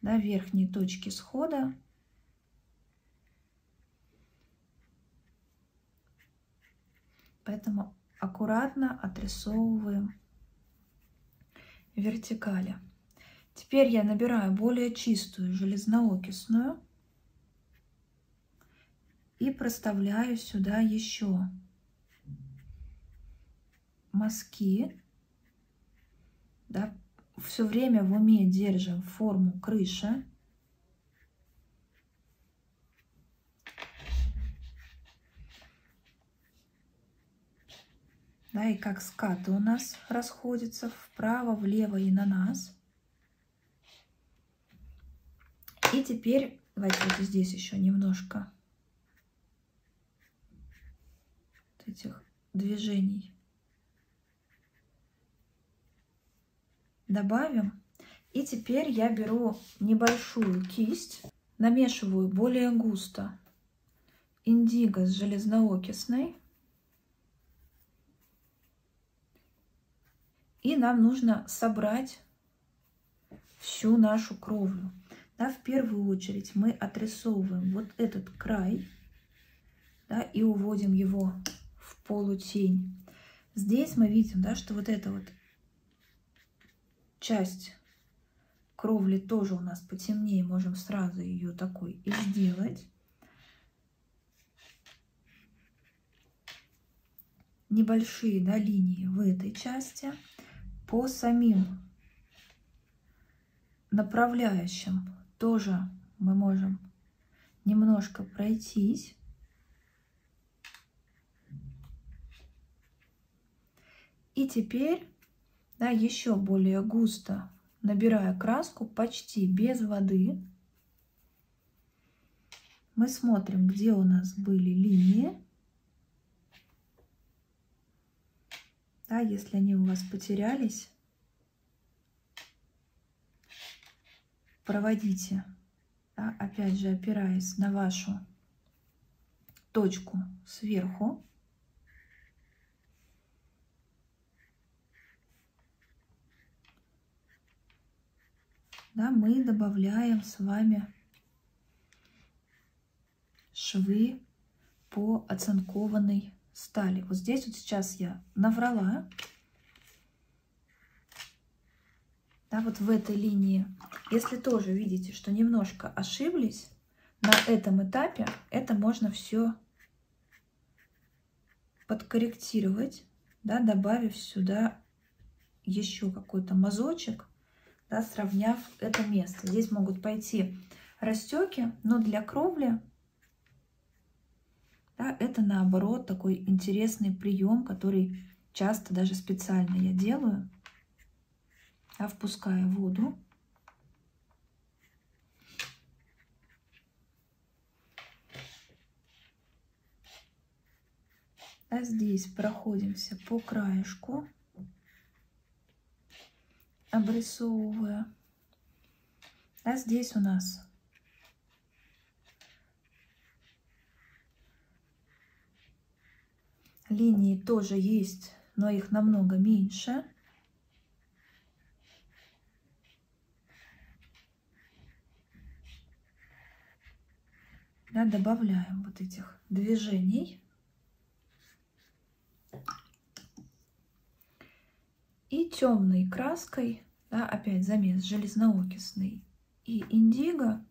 да, верхней точки схода. Поэтому аккуратно отрисовываем вертикали. Теперь я набираю более чистую железноокисную и проставляю сюда еще мазки. Да, все время в уме держим форму крыши. Да, и как скаты у нас расходятся вправо, влево и на нас. И теперь давайте вот здесь еще немножко этих движений добавим. И теперь я беру небольшую кисть, намешиваю более густо индиго с железноокисной. И нам нужно собрать всю нашу кровлю. Да, в первую очередь мы отрисовываем вот этот край да, и уводим его в полутень. Здесь мы видим, да, что вот это вот часть кровли тоже у нас потемнее, можем сразу ее такой и сделать. Небольшие да, линии в этой части по самим направляющим тоже мы можем немножко пройтись. И теперь да, еще более густо набирая краску почти без воды. Мы смотрим, где у нас были линии. Да, если они у вас потерялись, проводите, да, опять же опираясь на вашу точку сверху. да, мы добавляем с вами швы по оцинкованной стали. Вот здесь вот сейчас я наврала. Да, вот в этой линии. Если тоже видите, что немножко ошиблись на этом этапе, это можно все подкорректировать, да, добавив сюда еще какой-то мазочек да, сравняв это место. Здесь могут пойти растеки, но для кровли да, это наоборот такой интересный прием, который часто даже специально я делаю, да, впуская воду. А здесь проходимся по краешку обрисовывая. А здесь у нас линии тоже есть, но их намного меньше. Да, добавляем вот этих движений. И темной краской, да, опять замес железноокисный и индиго,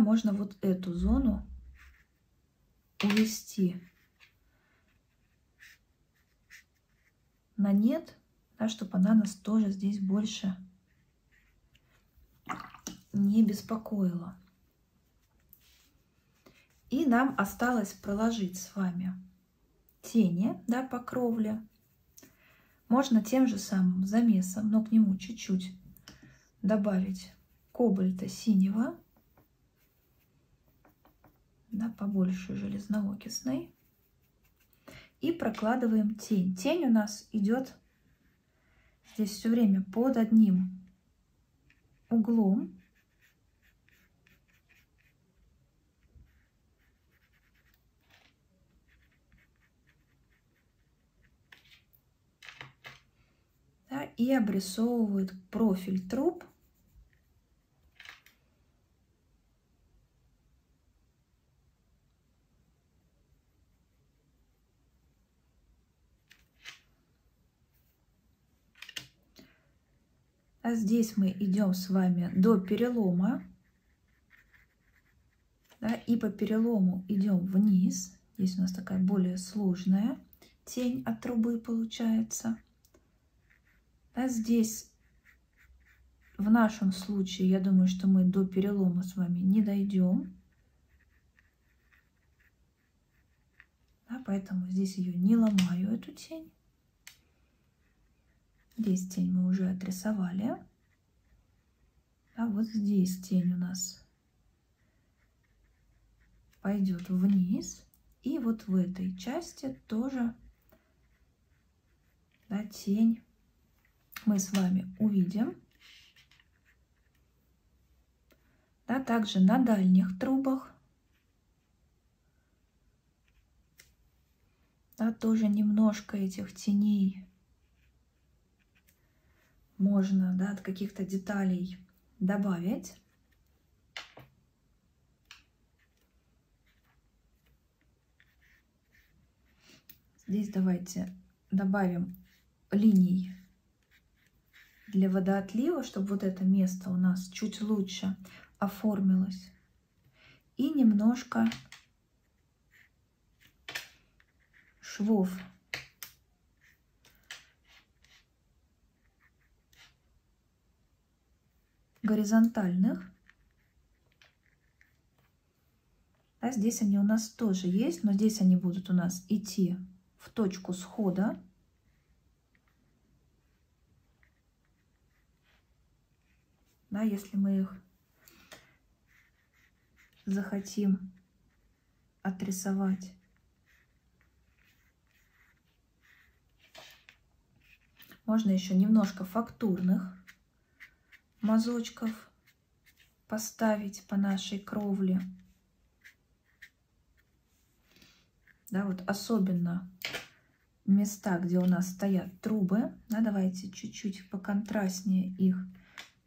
можно вот эту зону увести на нет, да, чтобы она нас тоже здесь больше не беспокоила. И нам осталось проложить с вами тени да, по кровле. Можно тем же самым замесом, но к нему чуть-чуть добавить кобальта синего, да, побольше железноокисной. И прокладываем тень. Тень у нас идет здесь все время под одним углом. Да, и обрисовывают профиль труб А здесь мы идем с вами до перелома. Да, и по перелому идем вниз. Здесь у нас такая более сложная тень от трубы получается. Да, здесь в нашем случае, я думаю, что мы до перелома с вами не дойдем. Да, поэтому здесь ее не ломаю, эту тень. Здесь тень мы уже отрисовали. А вот здесь тень у нас пойдет вниз. И вот в этой части тоже да, тень мы с вами увидим. Да, также на дальних трубах да, тоже немножко этих теней можно да, от каких-то деталей добавить. Здесь давайте добавим линий для водоотлива, чтобы вот это место у нас чуть лучше оформилось. И немножко швов горизонтальных. А здесь они у нас тоже есть, но здесь они будут у нас идти в точку схода. Да, если мы их захотим отрисовать. Можно еще немножко фактурных мазочков поставить по нашей кровле. Да, вот особенно места, где у нас стоят трубы. Да, давайте чуть-чуть поконтрастнее их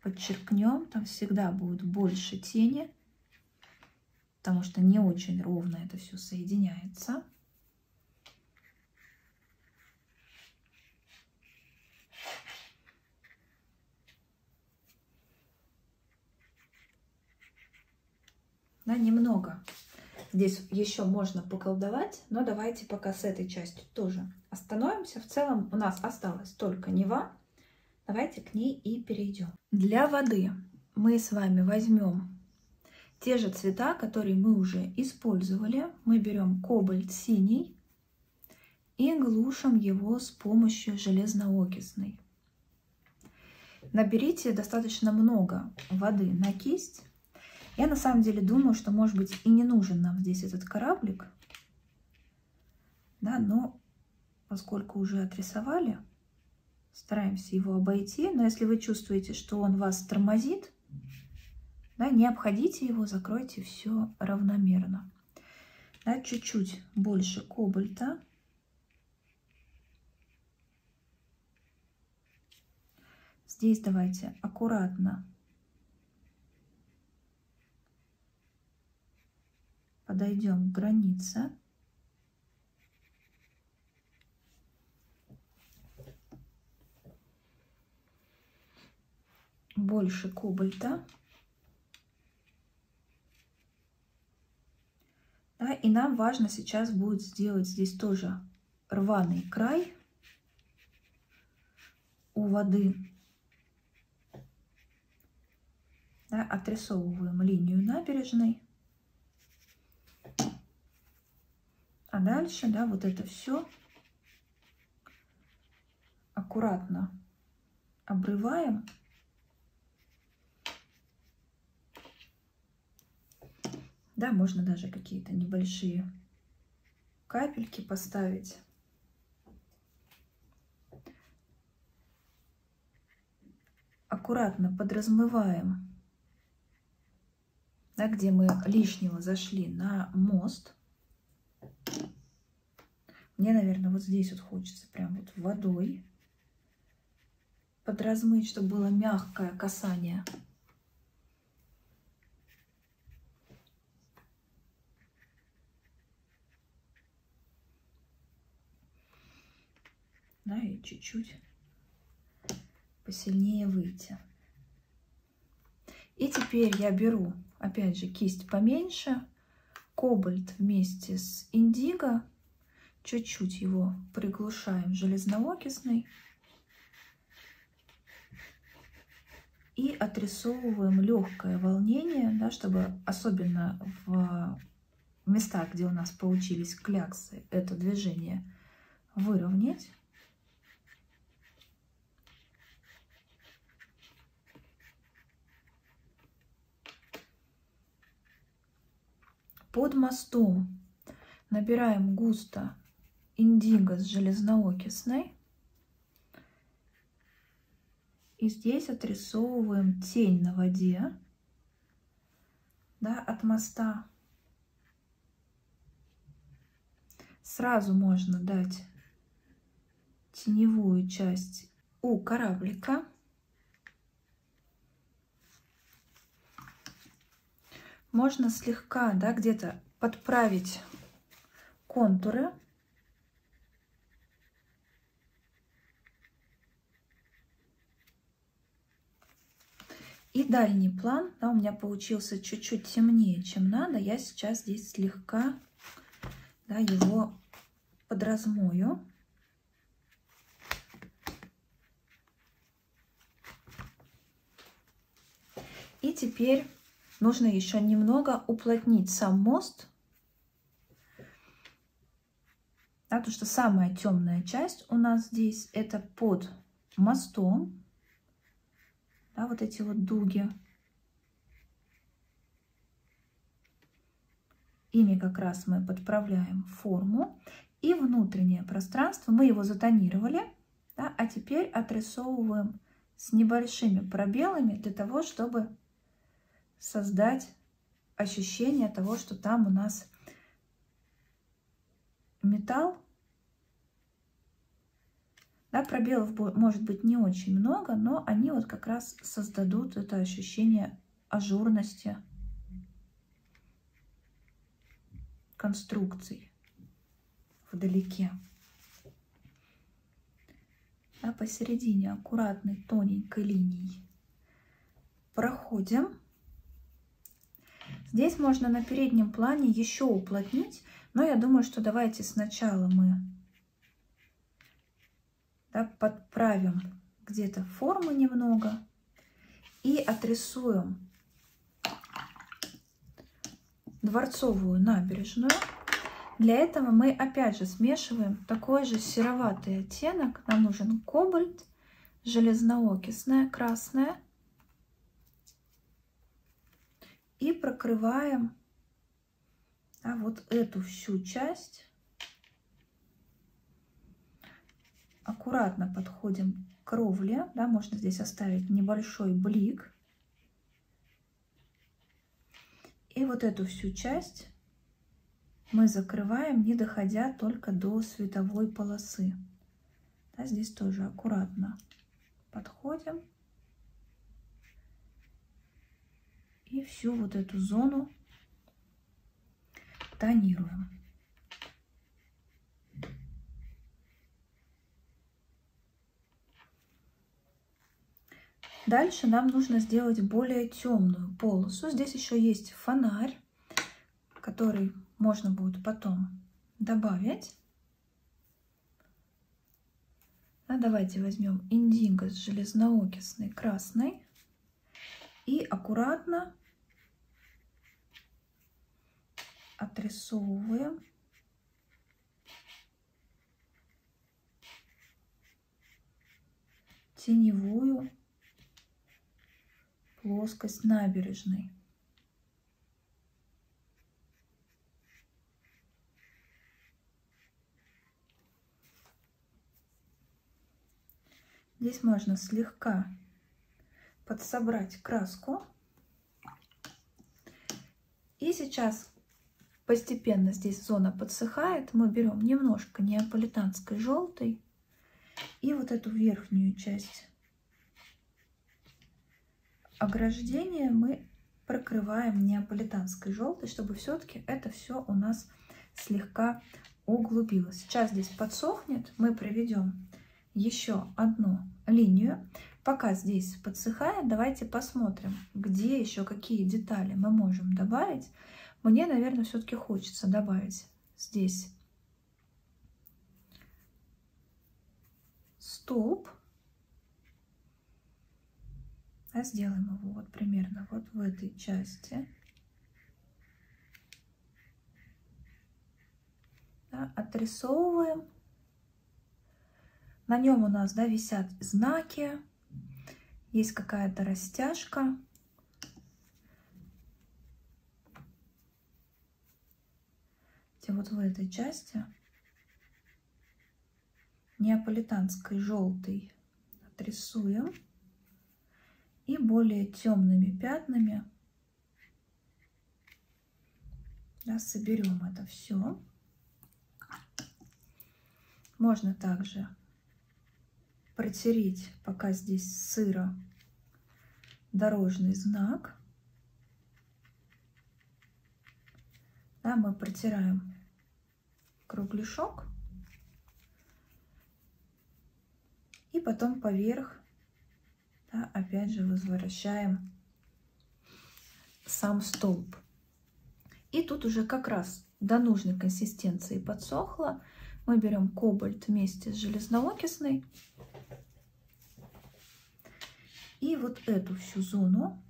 подчеркнем. Там всегда будет больше тени, потому что не очень ровно это все соединяется. Да, немного. Здесь еще можно поколдовать, но давайте пока с этой частью тоже остановимся. В целом у нас осталась только Нева. Давайте к ней и перейдем. Для воды мы с вами возьмем те же цвета, которые мы уже использовали. Мы берем кобальт синий и глушим его с помощью железноокисной. Наберите достаточно много воды на кисть я на самом деле думаю, что, может быть, и не нужен нам здесь этот кораблик. Да, но поскольку уже отрисовали, стараемся его обойти. Но если вы чувствуете, что он вас тормозит, да, не обходите его, закройте все равномерно. Да, чуть-чуть больше кобальта. Здесь давайте аккуратно подойдем к границе. Больше кобальта. и нам важно сейчас будет сделать здесь тоже рваный край у воды. Да, отрисовываем линию набережной. А дальше, да, вот это все аккуратно обрываем. Да, можно даже какие-то небольшие капельки поставить. Аккуратно подразмываем, да, где мы лишнего зашли на мост. Мне, наверное, вот здесь вот хочется прям вот водой подразмыть, чтобы было мягкое касание. Да, и чуть-чуть посильнее выйти. И теперь я беру, опять же, кисть поменьше, кобальт вместе с индиго, чуть-чуть его приглушаем железноокисный и отрисовываем легкое волнение, да, чтобы особенно в местах, где у нас получились кляксы, это движение выровнять. Под мостом набираем густо индиго с железноокисной. И здесь отрисовываем тень на воде да, от моста. Сразу можно дать теневую часть у кораблика. можно слегка, да, где-то подправить контуры. И дальний план, да, у меня получился чуть-чуть темнее, чем надо. Я сейчас здесь слегка да, его подразмою. И теперь нужно еще немного уплотнить сам мост. Да, потому что самая темная часть у нас здесь это под мостом. Да, вот эти вот дуги. Ими как раз мы подправляем форму. И внутреннее пространство, мы его затонировали, да, а теперь отрисовываем с небольшими пробелами для того, чтобы создать ощущение того, что там у нас металл. Да, пробелов может быть не очень много, но они вот как раз создадут это ощущение ажурности конструкций вдалеке. Да, посередине аккуратной тоненькой линией проходим Здесь можно на переднем плане еще уплотнить, но я думаю, что давайте сначала мы да, подправим где-то формы немного и отрисуем дворцовую набережную. Для этого мы опять же смешиваем такой же сероватый оттенок. Нам нужен кобальт, железноокисная, красная и прокрываем а вот эту всю часть. Аккуратно подходим к кровле, да, можно здесь оставить небольшой блик. И вот эту всю часть мы закрываем, не доходя только до световой полосы. Да, здесь тоже аккуратно подходим. И всю вот эту зону тонируем. Дальше нам нужно сделать более темную полосу. Здесь еще есть фонарь. который можно будет потом добавить. А давайте возьмем индиго с железноокисной красной и аккуратно отрисовываем теневую плоскость набережной. Здесь можно слегка подсобрать краску. И сейчас постепенно здесь зона подсыхает. Мы берем немножко неаполитанской желтой и вот эту верхнюю часть ограждения мы прокрываем неаполитанской желтой, чтобы все-таки это все у нас слегка углубилось. Сейчас здесь подсохнет, мы проведем еще одну линию. Пока здесь подсыхает, давайте посмотрим, где еще какие детали мы можем добавить. Мне, наверное, все-таки хочется добавить здесь столб. А сделаем его вот примерно вот в этой части. Да, отрисовываем. На нем у нас да, висят знаки, есть какая-то растяжка. Вот в этой части? Неаполитанской желтой. Отрисуем и более темными пятнами да, соберем это все. Можно также протереть, пока здесь сыро, дорожный знак. Да, мы протираем кругляшок. И потом поверх, да, опять же, возвращаем сам столб. И тут уже как раз до нужной консистенции подсохло. Мы берем кобальт вместе с железноокисной и вот эту всю зону,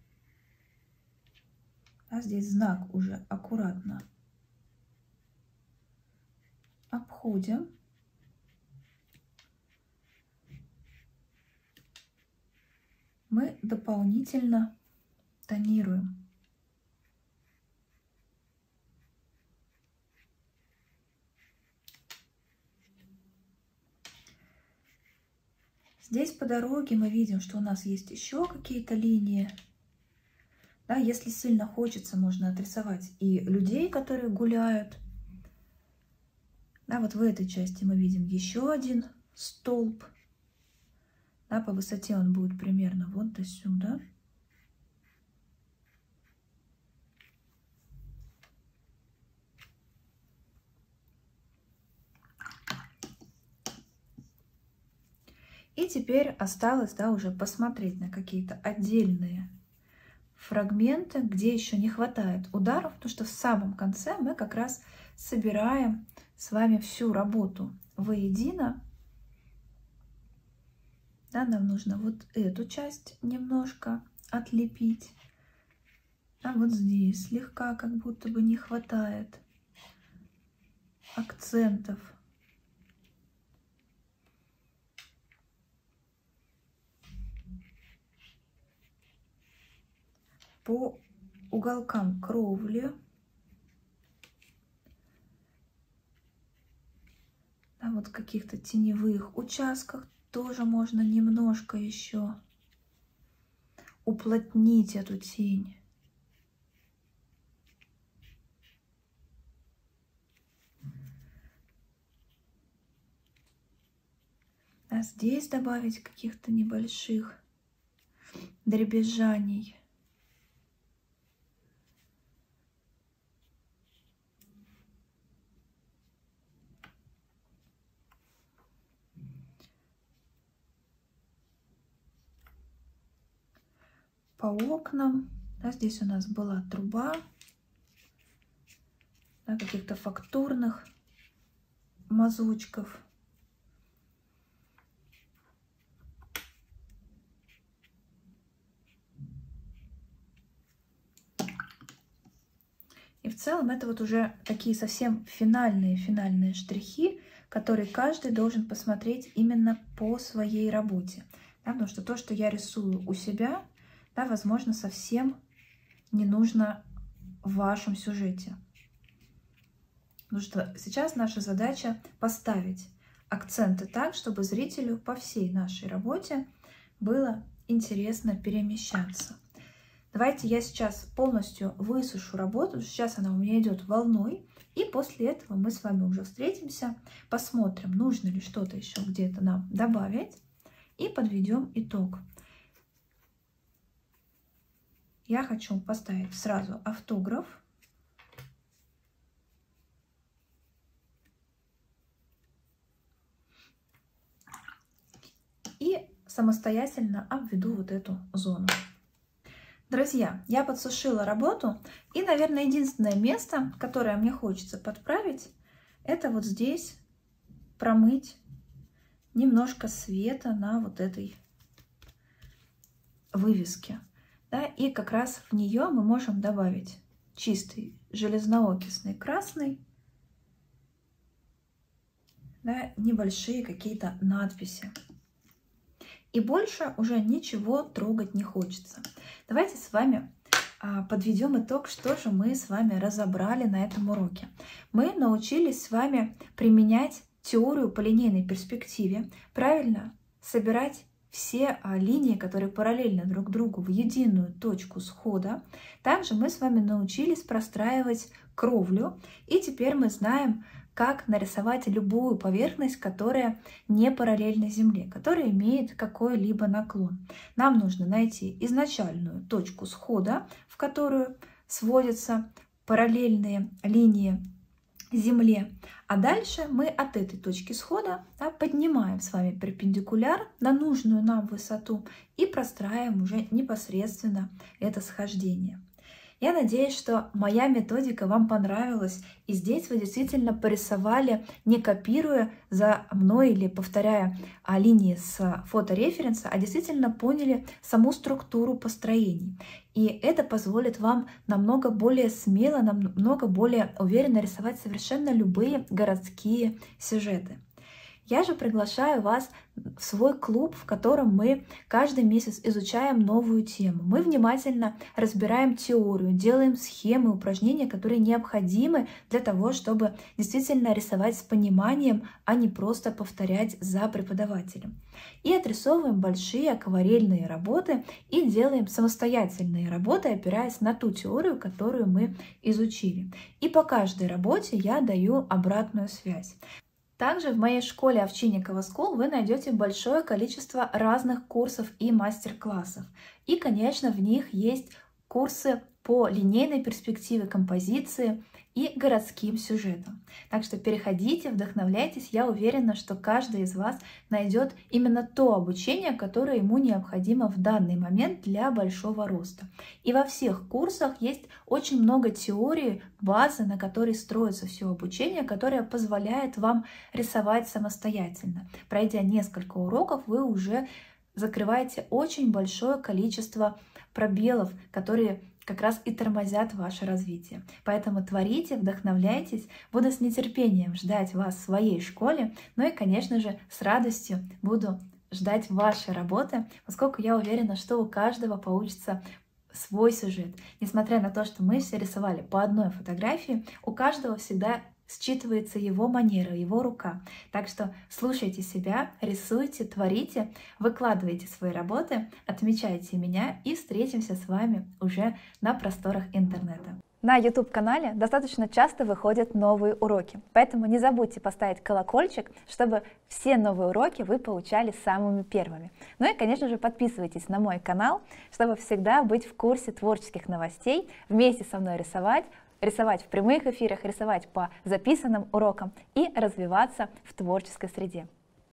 а здесь знак уже аккуратно обходим. Мы дополнительно тонируем. Здесь по дороге мы видим, что у нас есть еще какие-то линии. Да, если сильно хочется, можно отрисовать и людей, которые гуляют. Да, вот в этой части мы видим еще один столб. Да, по высоте он будет примерно вот до сюда. И теперь осталось да, уже посмотреть на какие-то отдельные фрагменты, где еще не хватает ударов, потому что в самом конце мы как раз собираем с вами всю работу воедино. Да, нам нужно вот эту часть немножко отлепить. А вот здесь слегка как будто бы не хватает акцентов. по уголкам кровли. Да, вот каких-то теневых участках тоже можно немножко еще уплотнить эту тень. А здесь добавить каких-то небольших дребезжаний. По окнам. Да, здесь у нас была труба. да, каких-то фактурных мазочков. И в целом это вот уже такие совсем финальные-финальные штрихи, которые каждый должен посмотреть именно по своей работе. Да, потому что то, что я рисую у себя, да, возможно, совсем не нужно в вашем сюжете. Потому что сейчас наша задача поставить акценты так, чтобы зрителю по всей нашей работе было интересно перемещаться. Давайте я сейчас полностью высушу работу. Сейчас она у меня идет волной. И после этого мы с вами уже встретимся, посмотрим, нужно ли что-то еще где-то нам добавить. И подведем итог. Я хочу поставить сразу автограф. И самостоятельно обведу вот эту зону. Друзья, я подсушила работу, и, наверное, единственное место, которое мне хочется подправить, это вот здесь промыть немножко света на вот этой вывеске. Да, и как раз в нее мы можем добавить чистый железноокисный красный, да, небольшие какие-то надписи и больше уже ничего трогать не хочется. Давайте с вами а, подведем итог, что же мы с вами разобрали на этом уроке. Мы научились с вами применять теорию по линейной перспективе, правильно собирать все а, линии, которые параллельны друг другу в единую точку схода. Также мы с вами научились простраивать кровлю, и теперь мы знаем, как нарисовать любую поверхность, которая не параллельна Земле, которая имеет какой-либо наклон. Нам нужно найти изначальную точку схода, в которую сводятся параллельные линии Земле. А дальше мы от этой точки схода да, поднимаем с вами перпендикуляр на нужную нам высоту и простраиваем уже непосредственно это схождение. Я надеюсь, что моя методика вам понравилась, и здесь вы действительно порисовали, не копируя за мной или повторяя а, линии с фотореференса, а действительно поняли саму структуру построений. И это позволит вам намного более смело, намного более уверенно рисовать совершенно любые городские сюжеты. Я же приглашаю вас в свой клуб, в котором мы каждый месяц изучаем новую тему. Мы внимательно разбираем теорию, делаем схемы, упражнения, которые необходимы для того, чтобы действительно рисовать с пониманием, а не просто повторять за преподавателем. И отрисовываем большие акварельные работы и делаем самостоятельные работы, опираясь на ту теорию, которую мы изучили. И по каждой работе я даю обратную связь. Также в моей школе Овчинникова School вы найдете большое количество разных курсов и мастер-классов. И, конечно, в них есть курсы по линейной перспективе композиции и городским сюжетам. Так что переходите, вдохновляйтесь. Я уверена, что каждый из вас найдет именно то обучение, которое ему необходимо в данный момент для большого роста. И во всех курсах есть очень много теории, базы, на которой строится все обучение, которое позволяет вам рисовать самостоятельно. Пройдя несколько уроков, вы уже закрываете очень большое количество пробелов, которые как раз и тормозят ваше развитие. Поэтому творите, вдохновляйтесь. Буду с нетерпением ждать вас в своей школе. Ну и, конечно же, с радостью буду ждать вашей работы, поскольку я уверена, что у каждого получится свой сюжет. Несмотря на то, что мы все рисовали по одной фотографии, у каждого всегда считывается его манера, его рука. Так что слушайте себя, рисуйте, творите, выкладывайте свои работы, отмечайте меня и встретимся с вами уже на просторах интернета. На YouTube-канале достаточно часто выходят новые уроки, поэтому не забудьте поставить колокольчик, чтобы все новые уроки вы получали самыми первыми. Ну и, конечно же, подписывайтесь на мой канал, чтобы всегда быть в курсе творческих новостей, вместе со мной рисовать, рисовать в прямых эфирах, рисовать по записанным урокам и развиваться в творческой среде.